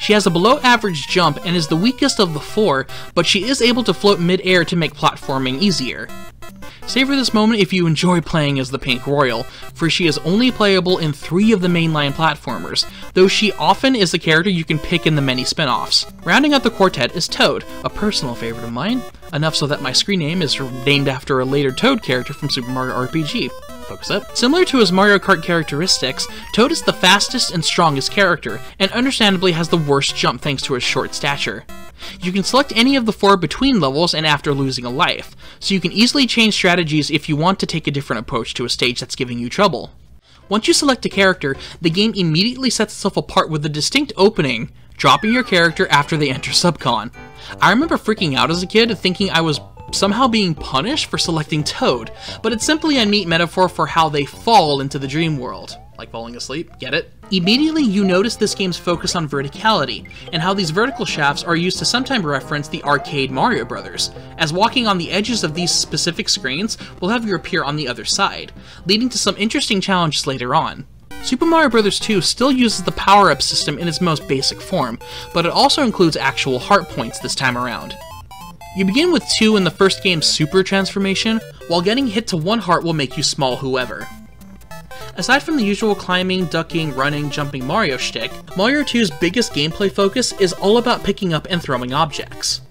She has a below average jump and is the weakest of the four, but she is able to float mid-air to make platforming easier. Savor this moment if you enjoy playing as the Pink Royal, for she is only playable in three of the mainline platformers, though she often is the character you can pick in the many spin-offs. Rounding out the quartet is Toad, a personal favorite of mine, enough so that my screen name is named after a later Toad character from Super Mario RPG. Up. Similar to his Mario Kart characteristics, Toad is the fastest and strongest character, and understandably has the worst jump thanks to his short stature. You can select any of the four between levels and after losing a life, so you can easily change strategies if you want to take a different approach to a stage that's giving you trouble. Once you select a character, the game immediately sets itself apart with a distinct opening, dropping your character after they enter Subcon. I remember freaking out as a kid, thinking I was somehow being punished for selecting Toad, but it's simply a neat metaphor for how they fall into the dream world like falling asleep, get it? Immediately you notice this game's focus on verticality, and how these vertical shafts are used to sometimes reference the arcade Mario Brothers, as walking on the edges of these specific screens will have you appear on the other side, leading to some interesting challenges later on. Super Mario Bros. 2 still uses the power-up system in its most basic form, but it also includes actual heart points this time around. You begin with 2 in the first game's Super Transformation, while getting hit to 1 heart will make you small whoever. Aside from the usual climbing, ducking, running, jumping Mario shtick, Mario 2's biggest gameplay focus is all about picking up and throwing objects.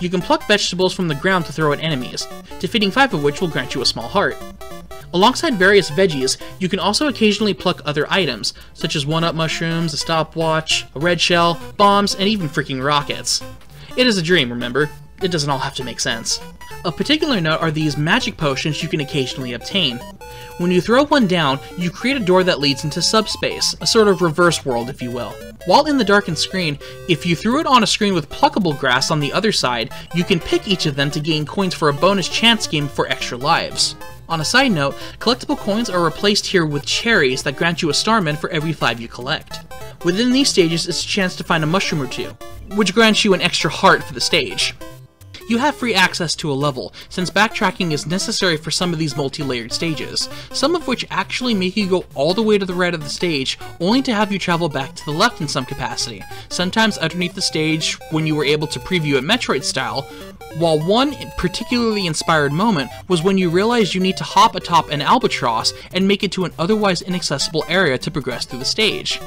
You can pluck vegetables from the ground to throw at enemies, defeating 5 of which will grant you a small heart. Alongside various veggies, you can also occasionally pluck other items, such as 1-up mushrooms, a stopwatch, a red shell, bombs, and even freaking rockets. It is a dream, remember? It doesn't all have to make sense. Of particular note are these magic potions you can occasionally obtain. When you throw one down, you create a door that leads into subspace, a sort of reverse world if you will. While in the darkened screen, if you threw it on a screen with pluckable grass on the other side, you can pick each of them to gain coins for a bonus chance game for extra lives. On a side note, collectible coins are replaced here with cherries that grant you a Starman for every 5 you collect. Within these stages is a chance to find a mushroom or two, which grants you an extra heart for the stage you have free access to a level, since backtracking is necessary for some of these multi-layered stages, some of which actually make you go all the way to the right of the stage, only to have you travel back to the left in some capacity, sometimes underneath the stage when you were able to preview it Metroid style, while one particularly inspired moment was when you realized you need to hop atop an albatross and make it to an otherwise inaccessible area to progress through the stage.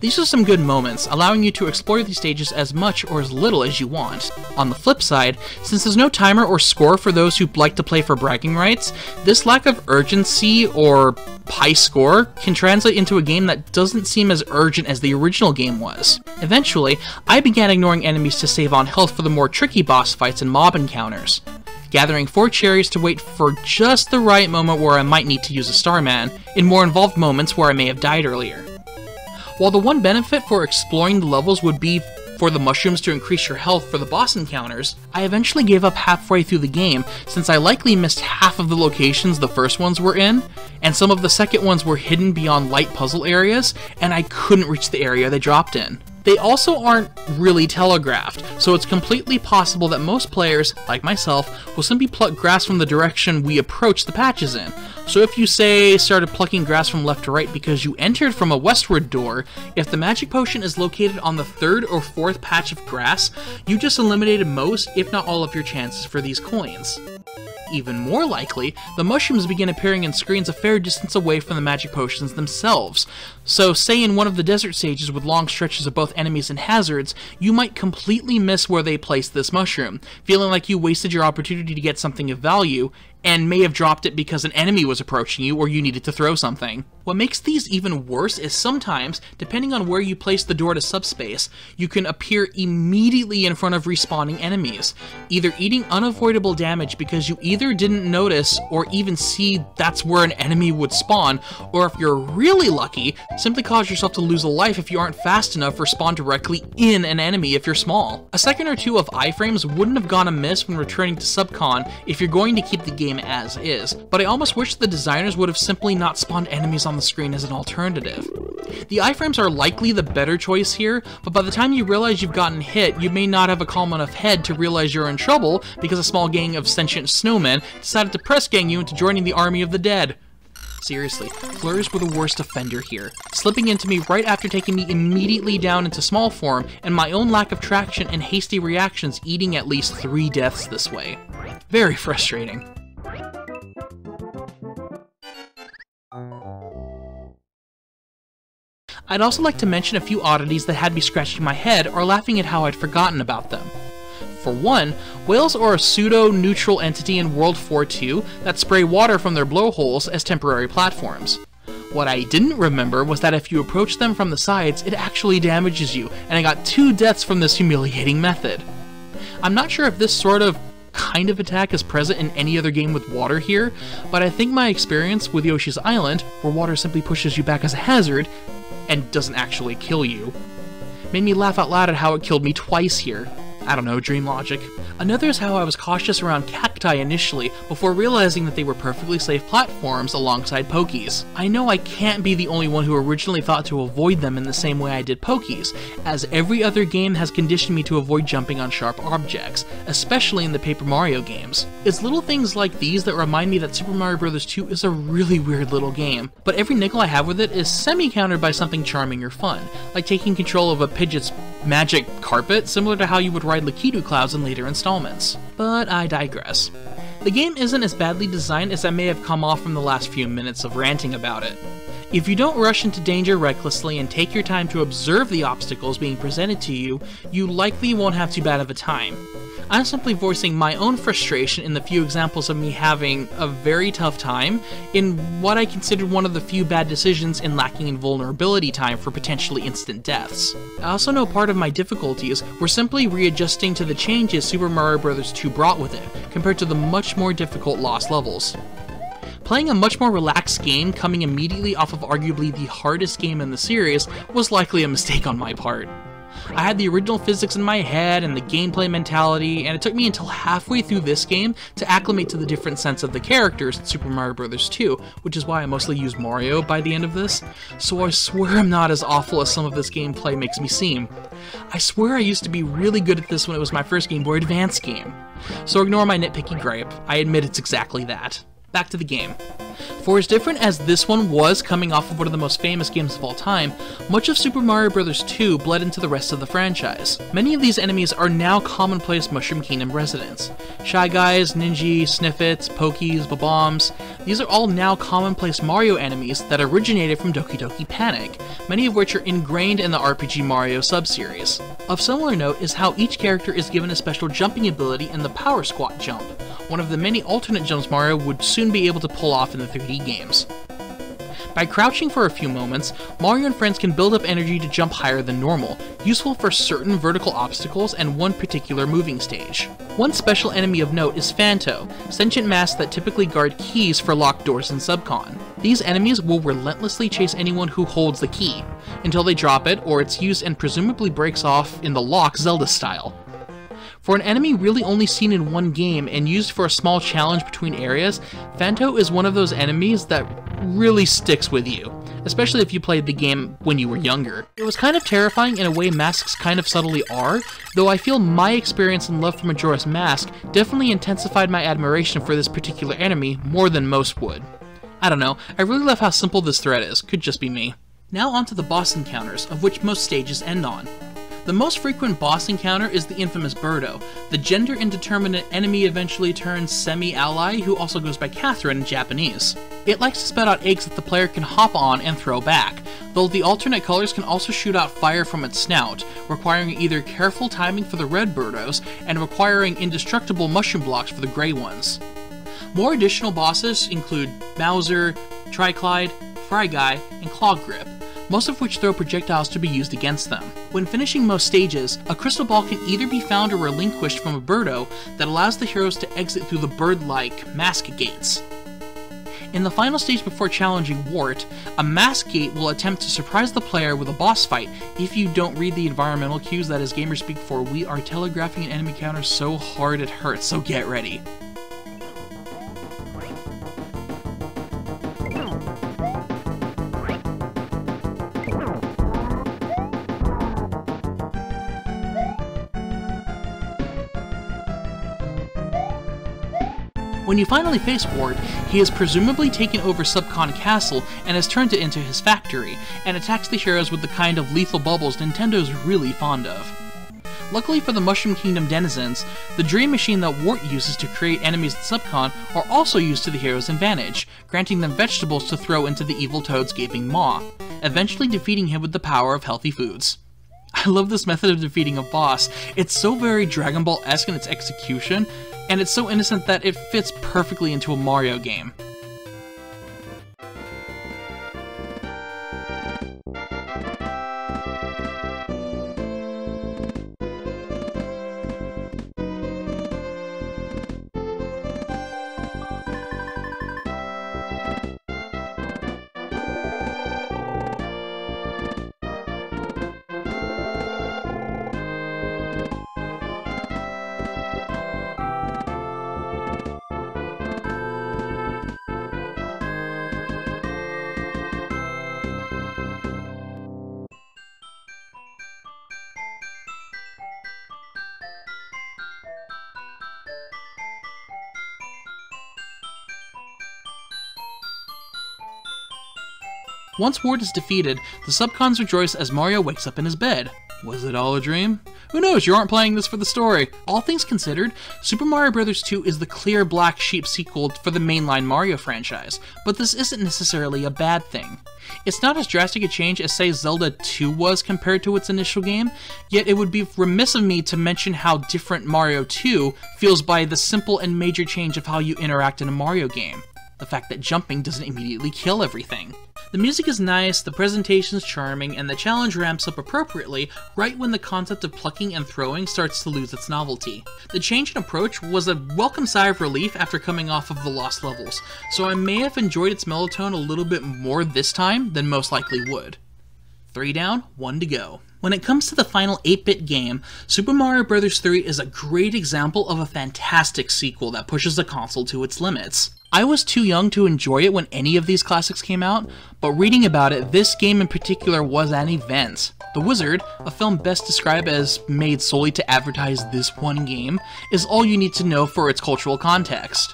These are some good moments, allowing you to explore these stages as much or as little as you want. On the flip side, since there's no timer or score for those who like to play for bragging rights, this lack of urgency or high score can translate into a game that doesn't seem as urgent as the original game was. Eventually, I began ignoring enemies to save on health for the more tricky boss fights and mob encounters gathering four cherries to wait for just the right moment where I might need to use a Starman, in more involved moments where I may have died earlier. While the one benefit for exploring the levels would be for the mushrooms to increase your health for the boss encounters, I eventually gave up halfway through the game since I likely missed half of the locations the first ones were in, and some of the second ones were hidden beyond light puzzle areas, and I couldn't reach the area they dropped in. They also aren't really telegraphed, so it's completely possible that most players, like myself, will simply pluck grass from the direction we approach the patches in. So if you say started plucking grass from left to right because you entered from a westward door, if the magic potion is located on the third or fourth patch of grass, you just eliminated most, if not all of your chances for these coins. Even more likely, the mushrooms begin appearing in screens a fair distance away from the magic potions themselves. So, say in one of the desert stages with long stretches of both enemies and hazards, you might completely miss where they placed this mushroom, feeling like you wasted your opportunity to get something of value, and may have dropped it because an enemy was approaching you or you needed to throw something. What makes these even worse is sometimes, depending on where you place the door to subspace, you can appear immediately in front of respawning enemies, either eating unavoidable damage because you either didn't notice or even see that's where an enemy would spawn, or if you're really lucky, simply cause yourself to lose a life if you aren't fast enough or directly in an enemy if you're small. A second or two of iframes wouldn't have gone amiss when returning to Subcon if you're going to keep the game game as is, but I almost wish the designers would have simply not spawned enemies on the screen as an alternative. The iframes are likely the better choice here, but by the time you realize you've gotten hit, you may not have a calm enough head to realize you're in trouble because a small gang of sentient snowmen decided to press gang you into joining the army of the dead. Seriously, flurries were the worst offender here, slipping into me right after taking me immediately down into small form, and my own lack of traction and hasty reactions eating at least three deaths this way. Very frustrating. I'd also like to mention a few oddities that had me scratching my head or laughing at how I'd forgotten about them. For one, whales are a pseudo-neutral entity in World 4.2 that spray water from their blowholes as temporary platforms. What I didn't remember was that if you approach them from the sides, it actually damages you, and I got two deaths from this humiliating method. I'm not sure if this sort of kind of attack is present in any other game with water here, but I think my experience with Yoshi's Island, where water simply pushes you back as a hazard, and doesn't actually kill you, made me laugh out loud at how it killed me twice here. I don't know, dream logic. Another is how I was cautious around cacti initially before realizing that they were perfectly safe platforms alongside pokies. I know I can't be the only one who originally thought to avoid them in the same way I did pokies, as every other game has conditioned me to avoid jumping on sharp objects, especially in the Paper Mario games. It's little things like these that remind me that Super Mario Bros. 2 is a really weird little game, but every nickel I have with it is semi-countered by something charming or fun, like taking control of a Pidgit's magic carpet, similar to how you would ride Lakitu clouds in later installments. But I digress. The game isn't as badly designed as I may have come off from the last few minutes of ranting about it. If you don't rush into danger recklessly and take your time to observe the obstacles being presented to you, you likely won't have too bad of a time. I'm simply voicing my own frustration in the few examples of me having a very tough time in what I considered one of the few bad decisions in lacking in vulnerability time for potentially instant deaths. I also know part of my difficulties were simply readjusting to the changes Super Mario Bros. 2 brought with it, compared to the much more difficult lost levels. Playing a much more relaxed game coming immediately off of arguably the hardest game in the series was likely a mistake on my part. I had the original physics in my head and the gameplay mentality, and it took me until halfway through this game to acclimate to the different sense of the characters in Super Mario Bros. 2, which is why I mostly use Mario by the end of this, so I swear I'm not as awful as some of this gameplay makes me seem. I swear I used to be really good at this when it was my first Game Boy Advance game. So ignore my nitpicky gripe, I admit it's exactly that back to the game. For as different as this one was coming off of one of the most famous games of all time, much of Super Mario Bros. 2 bled into the rest of the franchise. Many of these enemies are now commonplace Mushroom Kingdom residents. Shy Guys, Ninji, Sniffits, Pokies, Bob-ombs, these are all now commonplace Mario enemies that originated from Doki Doki Panic, many of which are ingrained in the RPG Mario subseries. Of similar note is how each character is given a special jumping ability in the Power Squat jump, one of the many alternate jumps Mario would soon be able to pull off in the 3D games. By crouching for a few moments, Mario and friends can build up energy to jump higher than normal, useful for certain vertical obstacles and one particular moving stage. One special enemy of note is Phanto, sentient masks that typically guard keys for locked doors in Subcon. These enemies will relentlessly chase anyone who holds the key, until they drop it or it's used and presumably breaks off in the lock Zelda style. For an enemy really only seen in one game and used for a small challenge between areas, Phanto is one of those enemies that really sticks with you, especially if you played the game when you were younger. It was kind of terrifying in a way masks kind of subtly are, though I feel my experience and love for Majora's Mask definitely intensified my admiration for this particular enemy more than most would. I don't know, I really love how simple this thread is, could just be me. Now onto the boss encounters, of which most stages end on. The most frequent boss encounter is the infamous Birdo, the gender indeterminate enemy eventually turned semi-ally who also goes by Catherine in Japanese. It likes to spit out eggs that the player can hop on and throw back, though the alternate colors can also shoot out fire from its snout, requiring either careful timing for the red Birdos and requiring indestructible mushroom blocks for the gray ones. More additional bosses include Bowser, Tryclyde, Fry Guy, and Clawgrip, most of which throw projectiles to be used against them. When finishing most stages, a crystal ball can either be found or relinquished from a birdo that allows the heroes to exit through the bird-like mask gates. In the final stage before challenging Wart, a mask gate will attempt to surprise the player with a boss fight if you don't read the environmental cues that as gamers speak for we are telegraphing an enemy counter so hard it hurts, so get ready. When you finally face Wart, he has presumably taken over Subcon Castle and has turned it into his factory, and attacks the heroes with the kind of lethal bubbles Nintendo's really fond of. Luckily for the Mushroom Kingdom denizens, the Dream Machine that Wart uses to create enemies in Subcon are also used to the hero's advantage, granting them vegetables to throw into the evil Toad's gaping maw, eventually defeating him with the power of healthy foods. [laughs] I love this method of defeating a boss. It's so very Dragon Ball-esque in its execution, and it's so innocent that it fits perfectly into a Mario game. Once Wart is defeated, the subcons rejoice as Mario wakes up in his bed. Was it all a dream? Who knows, you aren't playing this for the story. All things considered, Super Mario Bros. 2 is the clear black sheep sequel for the mainline Mario franchise, but this isn't necessarily a bad thing. It's not as drastic a change as, say, Zelda 2 was compared to its initial game, yet it would be remiss of me to mention how different Mario 2 feels by the simple and major change of how you interact in a Mario game. The fact that jumping doesn't immediately kill everything. The music is nice, the presentation's charming, and the challenge ramps up appropriately right when the concept of plucking and throwing starts to lose its novelty. The change in approach was a welcome sigh of relief after coming off of the lost levels, so I may have enjoyed its mellow tone a little bit more this time than most likely would. Three down, one to go. When it comes to the final 8-bit game, Super Mario Bros. 3 is a great example of a fantastic sequel that pushes the console to its limits. I was too young to enjoy it when any of these classics came out, but reading about it, this game in particular was an event. The Wizard, a film best described as made solely to advertise this one game, is all you need to know for its cultural context.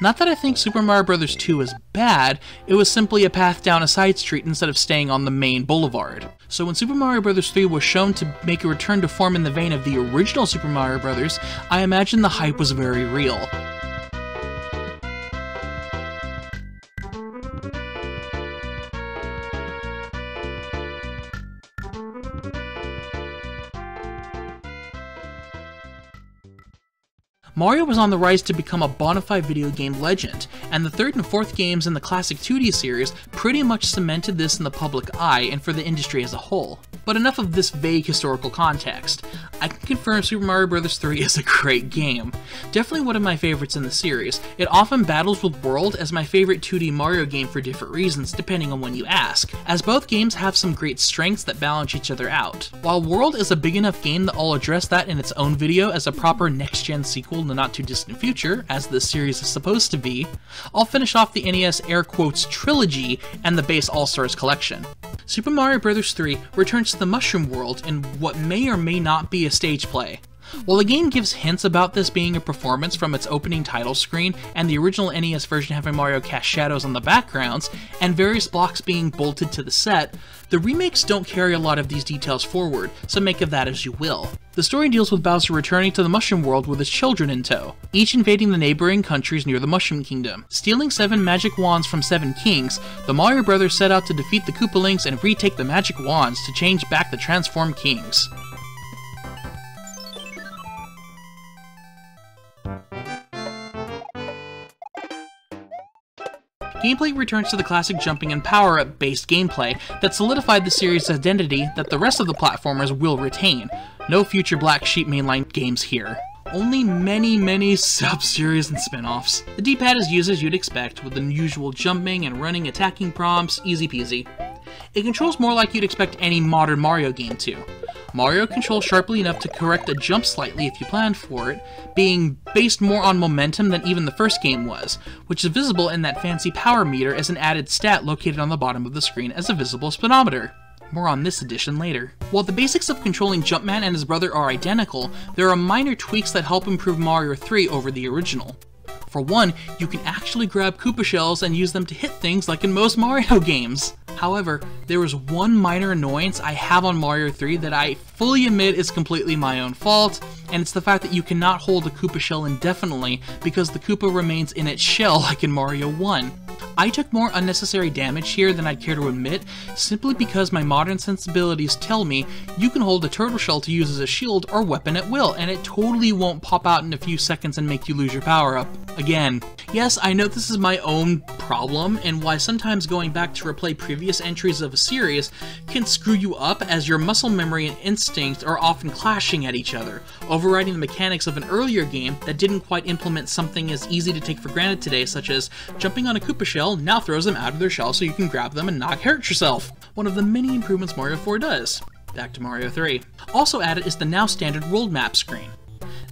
Not that I think Super Mario Bros. 2 is bad, it was simply a path down a side street instead of staying on the main boulevard. So when Super Mario Bros. 3 was shown to make a return to form in the vein of the original Super Mario Bros., I imagine the hype was very real. Mario was on the rise to become a bona fide video game legend, and the third and fourth games in the classic 2D series pretty much cemented this in the public eye and for the industry as a whole. But enough of this vague historical context. I can confirm Super Mario Bros. 3 is a great game. Definitely one of my favorites in the series. It often battles with World as my favorite 2D Mario game for different reasons, depending on when you ask, as both games have some great strengths that balance each other out. While World is a big enough game that I'll address that in its own video as a proper next-gen sequel in the not too distant future, as this series is supposed to be, I'll finish off the NES air quotes trilogy and the base All-Stars collection. Super Mario Bros. 3 returns to the Mushroom World in what may or may not be a stage play. While the game gives hints about this being a performance from its opening title screen and the original NES version having Mario cast shadows on the backgrounds, and various blocks being bolted to the set, the remakes don't carry a lot of these details forward, so make of that as you will. The story deals with Bowser returning to the Mushroom World with his children in tow, each invading the neighboring countries near the Mushroom Kingdom. Stealing seven magic wands from seven kings, the Mario brothers set out to defeat the Koopalings and retake the magic wands to change back the transformed kings. Gameplay returns to the classic jumping and power-up based gameplay that solidified the series' identity that the rest of the platformers will retain. No future Black Sheep mainline games here. Only many, many [laughs] sub-series and spin-offs. The D-pad is used as you'd expect, with the usual jumping and running attacking prompts, easy peasy. It controls more like you'd expect any modern Mario game to. Mario controls sharply enough to correct a jump slightly if you planned for it, being based more on momentum than even the first game was, which is visible in that fancy power meter as an added stat located on the bottom of the screen as a visible speedometer. More on this edition later. While the basics of controlling Jumpman and his brother are identical, there are minor tweaks that help improve Mario 3 over the original. For one, you can actually grab Koopa shells and use them to hit things like in most Mario [laughs] games. However, there is one minor annoyance I have on Mario 3 that I fully admit is completely my own fault, and it's the fact that you cannot hold a Koopa shell indefinitely because the Koopa remains in its shell [laughs] like in Mario 1. I took more unnecessary damage here than I'd care to admit, simply because my modern sensibilities tell me you can hold a turtle shell to use as a shield or weapon at will, and it totally won't pop out in a few seconds and make you lose your power up. Again. Yes, I know this is my own problem, and why sometimes going back to replay previous entries of a series can screw you up as your muscle memory and instinct are often clashing at each other, overriding the mechanics of an earlier game that didn't quite implement something as easy to take for granted today, such as jumping on a Koopa shell now throws them out of their shell so you can grab them and not hurt yourself. One of the many improvements Mario 4 does. Back to Mario 3. Also added is the now standard world map screen.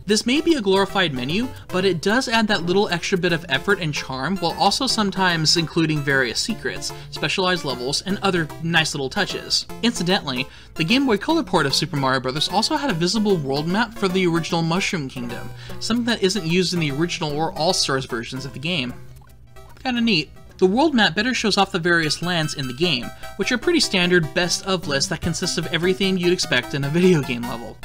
This may be a glorified menu, but it does add that little extra bit of effort and charm while also sometimes including various secrets, specialized levels, and other nice little touches. Incidentally, the Game Boy Color port of Super Mario Bros. also had a visible world map for the original Mushroom Kingdom, something that isn't used in the original or All-Stars versions of the game. Kinda neat. The world map better shows off the various lands in the game, which are pretty standard best of lists that consist of everything you'd expect in a video game level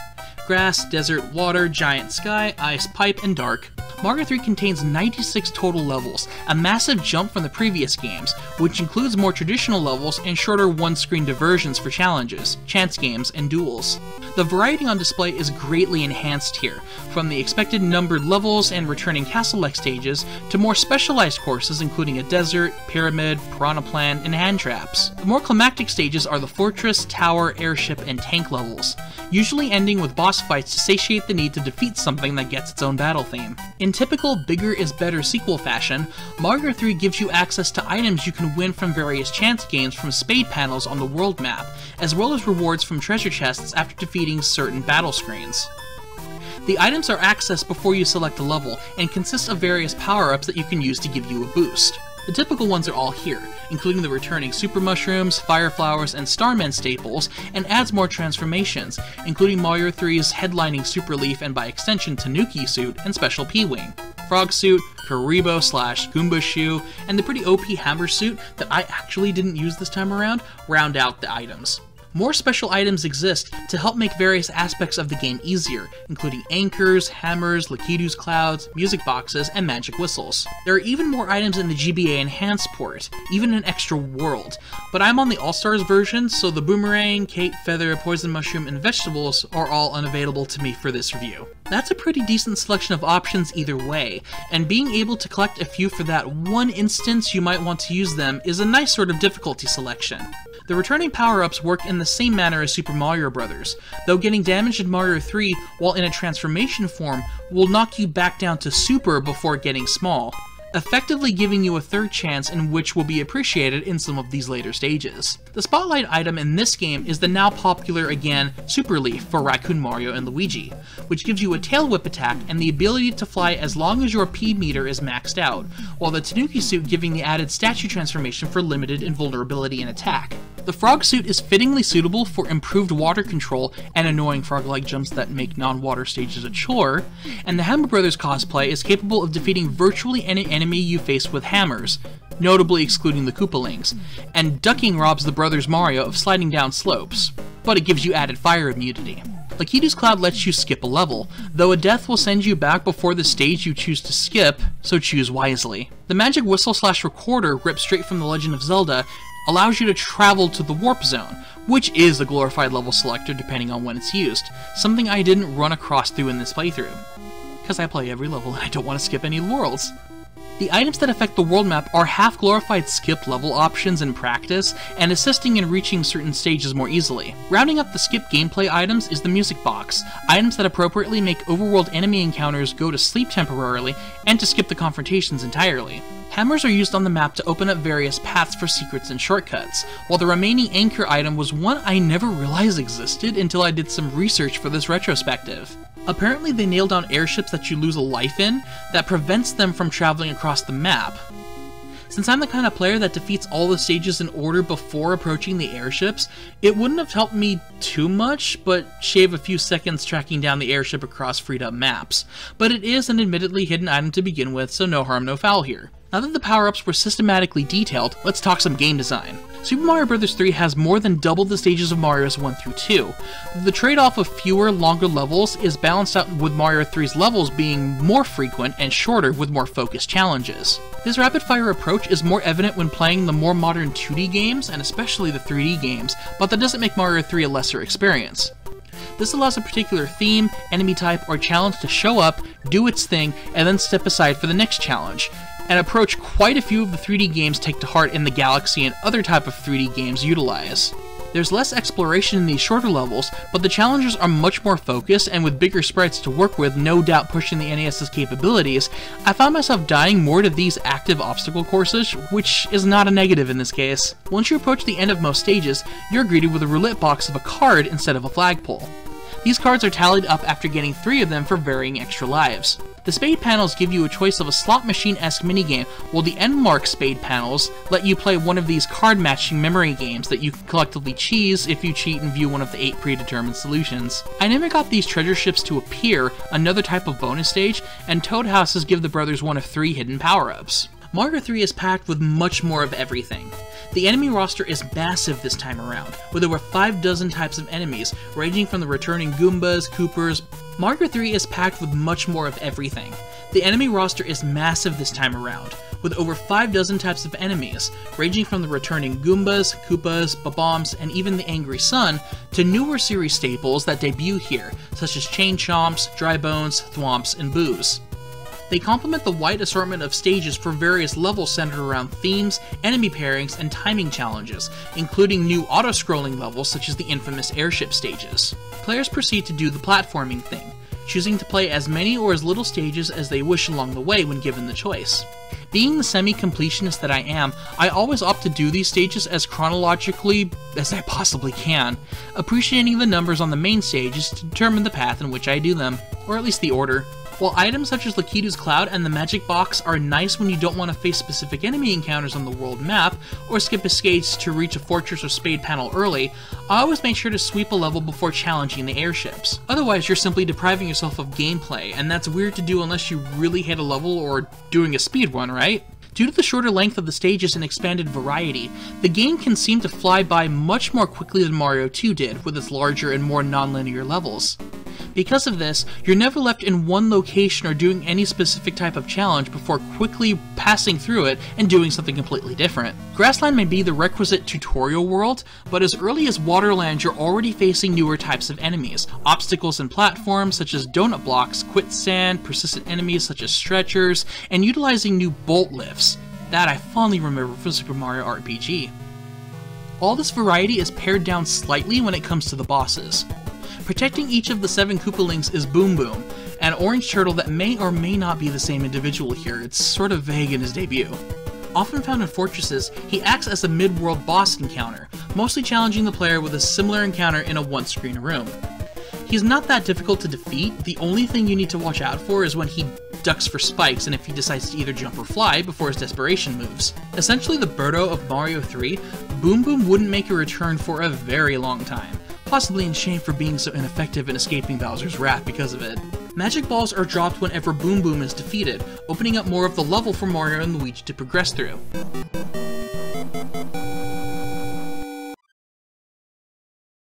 grass, desert, water, giant sky, ice, pipe, and dark. Mario 3 contains 96 total levels, a massive jump from the previous games, which includes more traditional levels and shorter one-screen diversions for challenges, chance games, and duels. The variety on display is greatly enhanced here, from the expected numbered levels and returning castle-like stages to more specialized courses including a desert, pyramid, piranha plant, and hand traps. The more climactic stages are the fortress, tower, airship, and tank levels, usually ending with boss fights to satiate the need to defeat something that gets its own battle theme. In typical bigger is better sequel fashion, Mario 3 gives you access to items you can win from various chance games from spade panels on the world map, as well as rewards from treasure chests after defeating certain battle screens. The items are accessed before you select a level, and consist of various power-ups that you can use to give you a boost. The typical ones are all here, including the returning Super Mushrooms, Fire Flowers, and Starman staples, and adds more transformations, including Mario 3's headlining Super Leaf and by extension Tanuki suit and Special P-Wing, Frog suit, Kuribo slash Goomba shoe, and the pretty OP Hammer suit that I actually didn't use this time around round out the items. More special items exist to help make various aspects of the game easier, including anchors, hammers, Lakitu's clouds, music boxes, and magic whistles. There are even more items in the GBA Enhanced port, even an extra world, but I'm on the All-Stars version, so the boomerang, cape, feather, poison mushroom, and vegetables are all unavailable to me for this review. That's a pretty decent selection of options either way, and being able to collect a few for that one instance you might want to use them is a nice sort of difficulty selection. The returning power-ups work in the same manner as Super Mario Bros., though getting damaged in Mario 3 while in a transformation form will knock you back down to Super before getting small effectively giving you a third chance in which will be appreciated in some of these later stages. The spotlight item in this game is the now popular again Super Leaf for Raccoon Mario and Luigi, which gives you a tail whip attack and the ability to fly as long as your P meter is maxed out, while the Tanuki suit giving the added statue transformation for limited invulnerability and attack. The frog suit is fittingly suitable for improved water control and annoying frog-like jumps that make non-water stages a chore, and the Hammer Brothers cosplay is capable of defeating virtually any enemy you face with hammers, notably excluding the Koopalings, and ducking robs the brothers Mario of sliding down slopes, but it gives you added fire immunity. Lakitu's Cloud lets you skip a level, though a death will send you back before the stage you choose to skip, so choose wisely. The magic whistle slash recorder ripped straight from The Legend of Zelda allows you to travel to the Warp Zone, which is a glorified level selector depending on when it's used, something I didn't run across through in this playthrough. Because I play every level and I don't want to skip any worlds. The items that affect the world map are half glorified skip level options in practice, and assisting in reaching certain stages more easily. Rounding up the skip gameplay items is the music box, items that appropriately make overworld enemy encounters go to sleep temporarily, and to skip the confrontations entirely. Hammers are used on the map to open up various paths for secrets and shortcuts, while the remaining anchor item was one I never realized existed until I did some research for this retrospective. Apparently they nail down airships that you lose a life in that prevents them from traveling across the map. Since I'm the kind of player that defeats all the stages in order before approaching the airships, it wouldn't have helped me too much, but shave a few seconds tracking down the airship across freed up maps. But it is an admittedly hidden item to begin with, so no harm no foul here. Now that the power-ups were systematically detailed, let's talk some game design. Super Mario Bros. 3 has more than double the stages of Mario's 1 through 2. The trade-off of fewer, longer levels is balanced out with Mario 3's levels being more frequent and shorter with more focused challenges. This rapid-fire approach is more evident when playing the more modern 2D games, and especially the 3D games, but that doesn't make Mario 3 a lesser experience. This allows a particular theme, enemy type, or challenge to show up, do its thing, and then step aside for the next challenge, an approach quite a few of the 3D games take to heart in the Galaxy and other type of 3D games utilize. There's less exploration in these shorter levels, but the challenges are much more focused, and with bigger sprites to work with, no doubt pushing the NES's capabilities, I found myself dying more to these active obstacle courses, which is not a negative in this case. Once you approach the end of most stages, you're greeted with a roulette box of a card instead of a flagpole. These cards are tallied up after getting three of them for varying extra lives. The spade panels give you a choice of a slot machine-esque minigame, while the N-Mark spade panels let you play one of these card-matching memory games that you can collectively cheese if you cheat and view one of the eight predetermined solutions. I never got these treasure ships to appear, another type of bonus stage, and Toad Houses give the brothers one of three hidden power-ups. Mario 3 is packed with much more of everything. The enemy roster is massive this time around, with over 5 dozen types of enemies, ranging from the returning Goombas, Koopas. Mario 3 is packed with much more of everything. The enemy roster is massive this time around, with over 5 dozen types of enemies, ranging from the returning Goombas, Koopas, Bob-ombs, and even the Angry Sun, to newer series staples that debut here, such as Chain Chomps, Dry Bones, Thwomps, and Boos. They complement the wide assortment of stages for various levels centered around themes, enemy pairings, and timing challenges, including new auto-scrolling levels such as the infamous airship stages. Players proceed to do the platforming thing, choosing to play as many or as little stages as they wish along the way when given the choice. Being the semi-completionist that I am, I always opt to do these stages as chronologically as I possibly can, appreciating the numbers on the main stages to determine the path in which I do them, or at least the order. While items such as Lakitu's Cloud and the Magic Box are nice when you don't want to face specific enemy encounters on the world map, or skip stage to reach a fortress or spade panel early, I always make sure to sweep a level before challenging the airships. Otherwise, you're simply depriving yourself of gameplay, and that's weird to do unless you really hit a level or doing a speed run, right? Due to the shorter length of the stages and expanded variety, the game can seem to fly by much more quickly than Mario 2 did with its larger and more non-linear levels. Because of this, you're never left in one location or doing any specific type of challenge before quickly passing through it and doing something completely different. Grassland may be the requisite tutorial world, but as early as Waterland you're already facing newer types of enemies, obstacles and platforms such as donut blocks, quicksand, persistent enemies such as stretchers, and utilizing new bolt lifts. That I fondly remember from Super Mario RPG. All this variety is pared down slightly when it comes to the bosses. Protecting each of the seven Koopalings is Boom Boom, an orange turtle that may or may not be the same individual here, it's sort of vague in his debut. Often found in fortresses, he acts as a mid-world boss encounter, mostly challenging the player with a similar encounter in a one-screen room. He's not that difficult to defeat, the only thing you need to watch out for is when he ducks for spikes and if he decides to either jump or fly before his desperation moves. Essentially the Birdo of Mario 3, Boom Boom wouldn't make a return for a very long time, possibly in shame for being so ineffective in escaping Bowser's wrath because of it. Magic balls are dropped whenever Boom Boom is defeated, opening up more of the level for Mario and Luigi to progress through.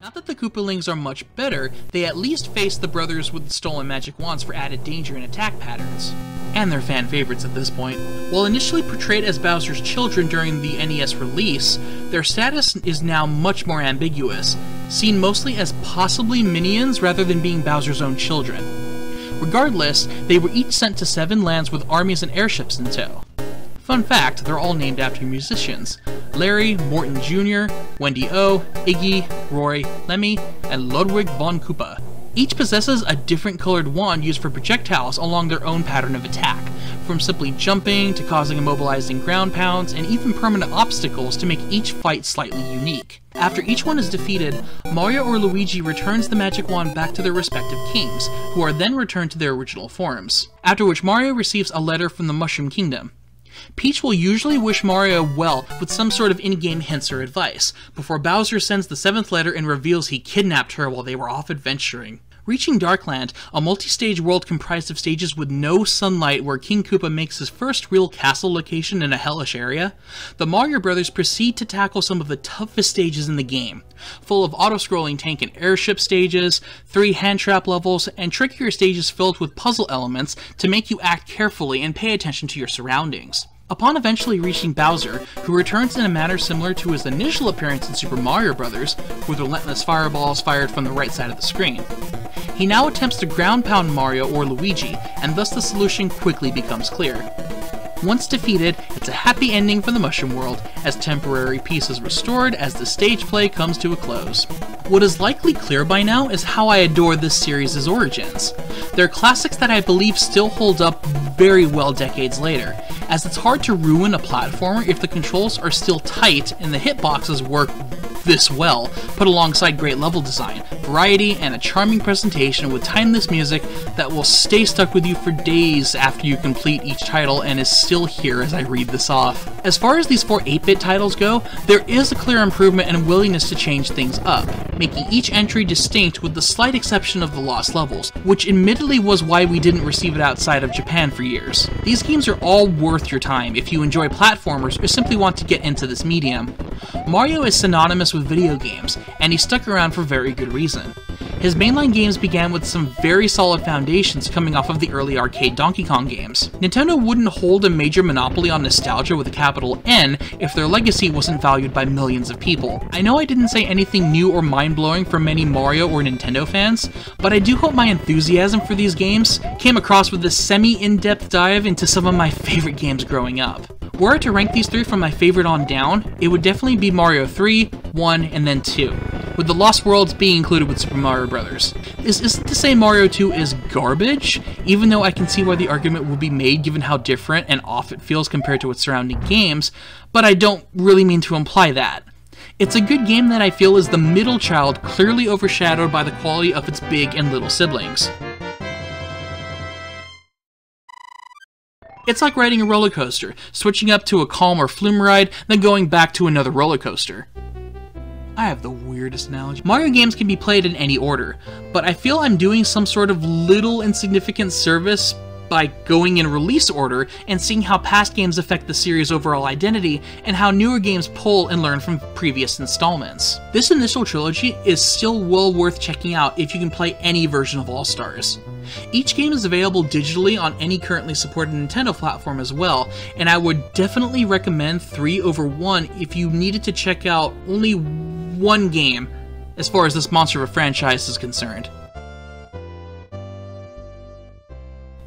Not that the Koopalings are much better, they at least face the brothers with the stolen magic wands for added danger and attack patterns. And they're fan favorites at this point. While initially portrayed as Bowser's children during the NES release, their status is now much more ambiguous, seen mostly as possibly minions rather than being Bowser's own children. Regardless, they were each sent to seven lands with armies and airships in tow. Fun fact, they're all named after musicians. Larry, Morton Jr., Wendy O, Iggy, Roy, Lemmy, and Ludwig von Koopa. Each possesses a different colored wand used for projectiles along their own pattern of attack, from simply jumping to causing immobilizing ground pounds and even permanent obstacles to make each fight slightly unique. After each one is defeated, Mario or Luigi returns the magic wand back to their respective kings, who are then returned to their original forms. After which Mario receives a letter from the Mushroom Kingdom, Peach will usually wish Mario well with some sort of in-game hints or advice, before Bowser sends the seventh letter and reveals he kidnapped her while they were off adventuring. Reaching Darkland, a multi-stage world comprised of stages with no sunlight where King Koopa makes his first real castle location in a hellish area, the Mario Brothers proceed to tackle some of the toughest stages in the game, full of auto-scrolling tank and airship stages, three hand trap levels, and trickier stages filled with puzzle elements to make you act carefully and pay attention to your surroundings. Upon eventually reaching Bowser, who returns in a manner similar to his initial appearance in Super Mario Bros., with relentless fireballs fired from the right side of the screen, he now attempts to ground pound Mario or Luigi, and thus the solution quickly becomes clear. Once defeated, it's a happy ending for the Mushroom World, as temporary peace is restored as the stage play comes to a close. What is likely clear by now is how I adore this series' origins. They're classics that I believe still hold up very well decades later, as it's hard to ruin a platformer if the controls are still tight and the hitboxes work this well, put alongside great level design, variety, and a charming presentation with timeless music that will stay stuck with you for days after you complete each title and is still here as I read this off. As far as these four 8-bit titles go, there is a clear improvement and willingness to change things up, making each entry distinct with the slight exception of the lost levels, which admittedly was why we didn't receive it outside of Japan for years. These games are all worth your time if you enjoy platformers or simply want to get into this medium. Mario is synonymous with video games, and he stuck around for very good reason. His mainline games began with some very solid foundations coming off of the early arcade Donkey Kong games. Nintendo wouldn't hold a major monopoly on nostalgia with a capital N if their legacy wasn't valued by millions of people. I know I didn't say anything new or mind-blowing for many Mario or Nintendo fans, but I do hope my enthusiasm for these games came across with this semi-in-depth dive into some of my favorite games growing up. Were I to rank these three from my favorite on down, it would definitely be Mario 3, 1, and then 2, with the Lost Worlds being included with Super Mario Bros. This isn't to say Mario 2 is garbage, even though I can see why the argument would be made given how different and off it feels compared to its surrounding games, but I don't really mean to imply that. It's a good game that I feel is the middle child clearly overshadowed by the quality of its big and little siblings. It's like riding a roller coaster, switching up to a calm or flume ride, then going back to another roller coaster. I have the weirdest analogy. Mario games can be played in any order, but I feel I'm doing some sort of little insignificant service by going in release order and seeing how past games affect the series' overall identity and how newer games pull and learn from previous installments. This initial trilogy is still well worth checking out if you can play any version of All Stars. Each game is available digitally on any currently supported Nintendo platform as well, and I would definitely recommend 3 over 1 if you needed to check out only one game as far as this monster of a franchise is concerned.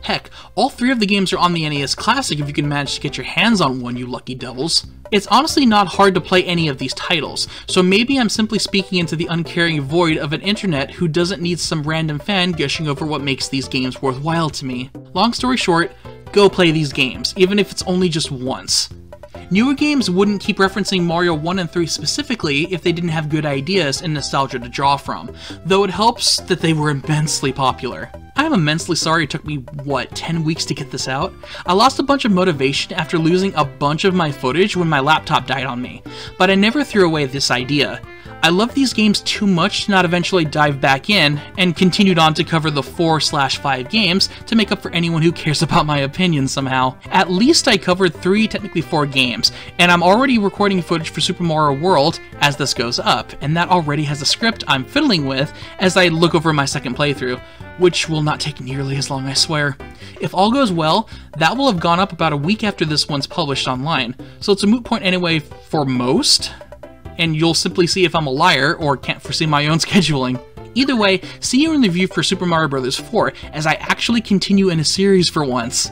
Heck, all three of the games are on the NES Classic if you can manage to get your hands on one, you lucky devils. It's honestly not hard to play any of these titles, so maybe I'm simply speaking into the uncaring void of an internet who doesn't need some random fan gushing over what makes these games worthwhile to me. Long story short, go play these games, even if it's only just once. Newer games wouldn't keep referencing Mario 1 and 3 specifically if they didn't have good ideas and nostalgia to draw from, though it helps that they were immensely popular. I am immensely sorry it took me, what, 10 weeks to get this out? I lost a bunch of motivation after losing a bunch of my footage when my laptop died on me, but I never threw away this idea. I love these games too much to not eventually dive back in, and continued on to cover the 4 slash 5 games to make up for anyone who cares [laughs] about my opinion somehow. At least I covered 3, technically 4 games, and I'm already recording footage for Super Mario World as this goes up, and that already has a script I'm fiddling with as I look over my second playthrough, which will not take nearly as long, I swear. If all goes well, that will have gone up about a week after this one's published online, so it's a moot point anyway for most and you'll simply see if I'm a liar or can't foresee my own [laughs] scheduling. Either way, see you in the review for Super Mario Bros. 4 as I actually continue in a series for once.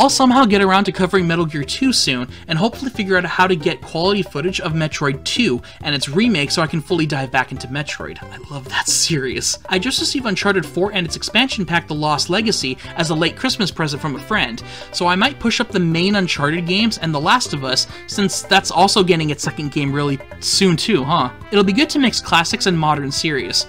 I'll somehow get around to covering Metal Gear 2 soon, and hopefully figure out how to get quality footage of Metroid 2 and its remake so I can fully dive back into Metroid. I love that [laughs] series. I just received Uncharted 4 and its expansion pack The Lost Legacy as a late Christmas present from a friend, so I might push up the main Uncharted games and The Last of Us, since that's also getting its second game really soon too, huh? It'll be good to mix classics and modern series.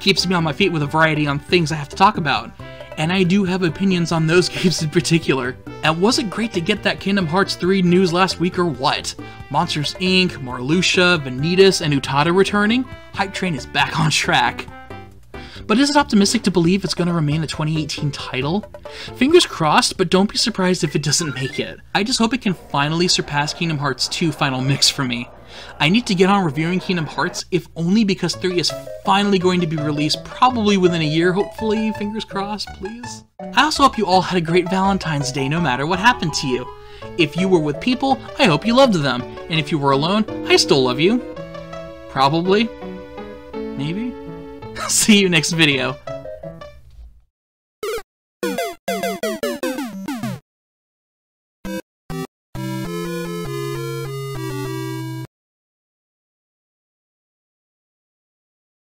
Keeps me on my feet with a variety on things I have to talk about and I do have opinions on those [laughs] games in particular. And was it great to get that Kingdom Hearts 3 news last week or what? Monsters Inc., Marluxia, Vanitas, and Utada returning? Hype Train is back on track. But is it optimistic to believe it's going to remain a 2018 title? Fingers crossed, but don't be surprised if it doesn't make it. I just hope it can finally surpass Kingdom Hearts 2 Final Mix for me. I need to get on reviewing Kingdom Hearts, if only because 3 is finally going to be released probably within a year, hopefully, fingers crossed, please. I also hope you all had a great Valentine's Day no matter what happened to you. If you were with people, I hope you loved them, and if you were alone, I still love you. Probably. Maybe. [laughs] See you next video.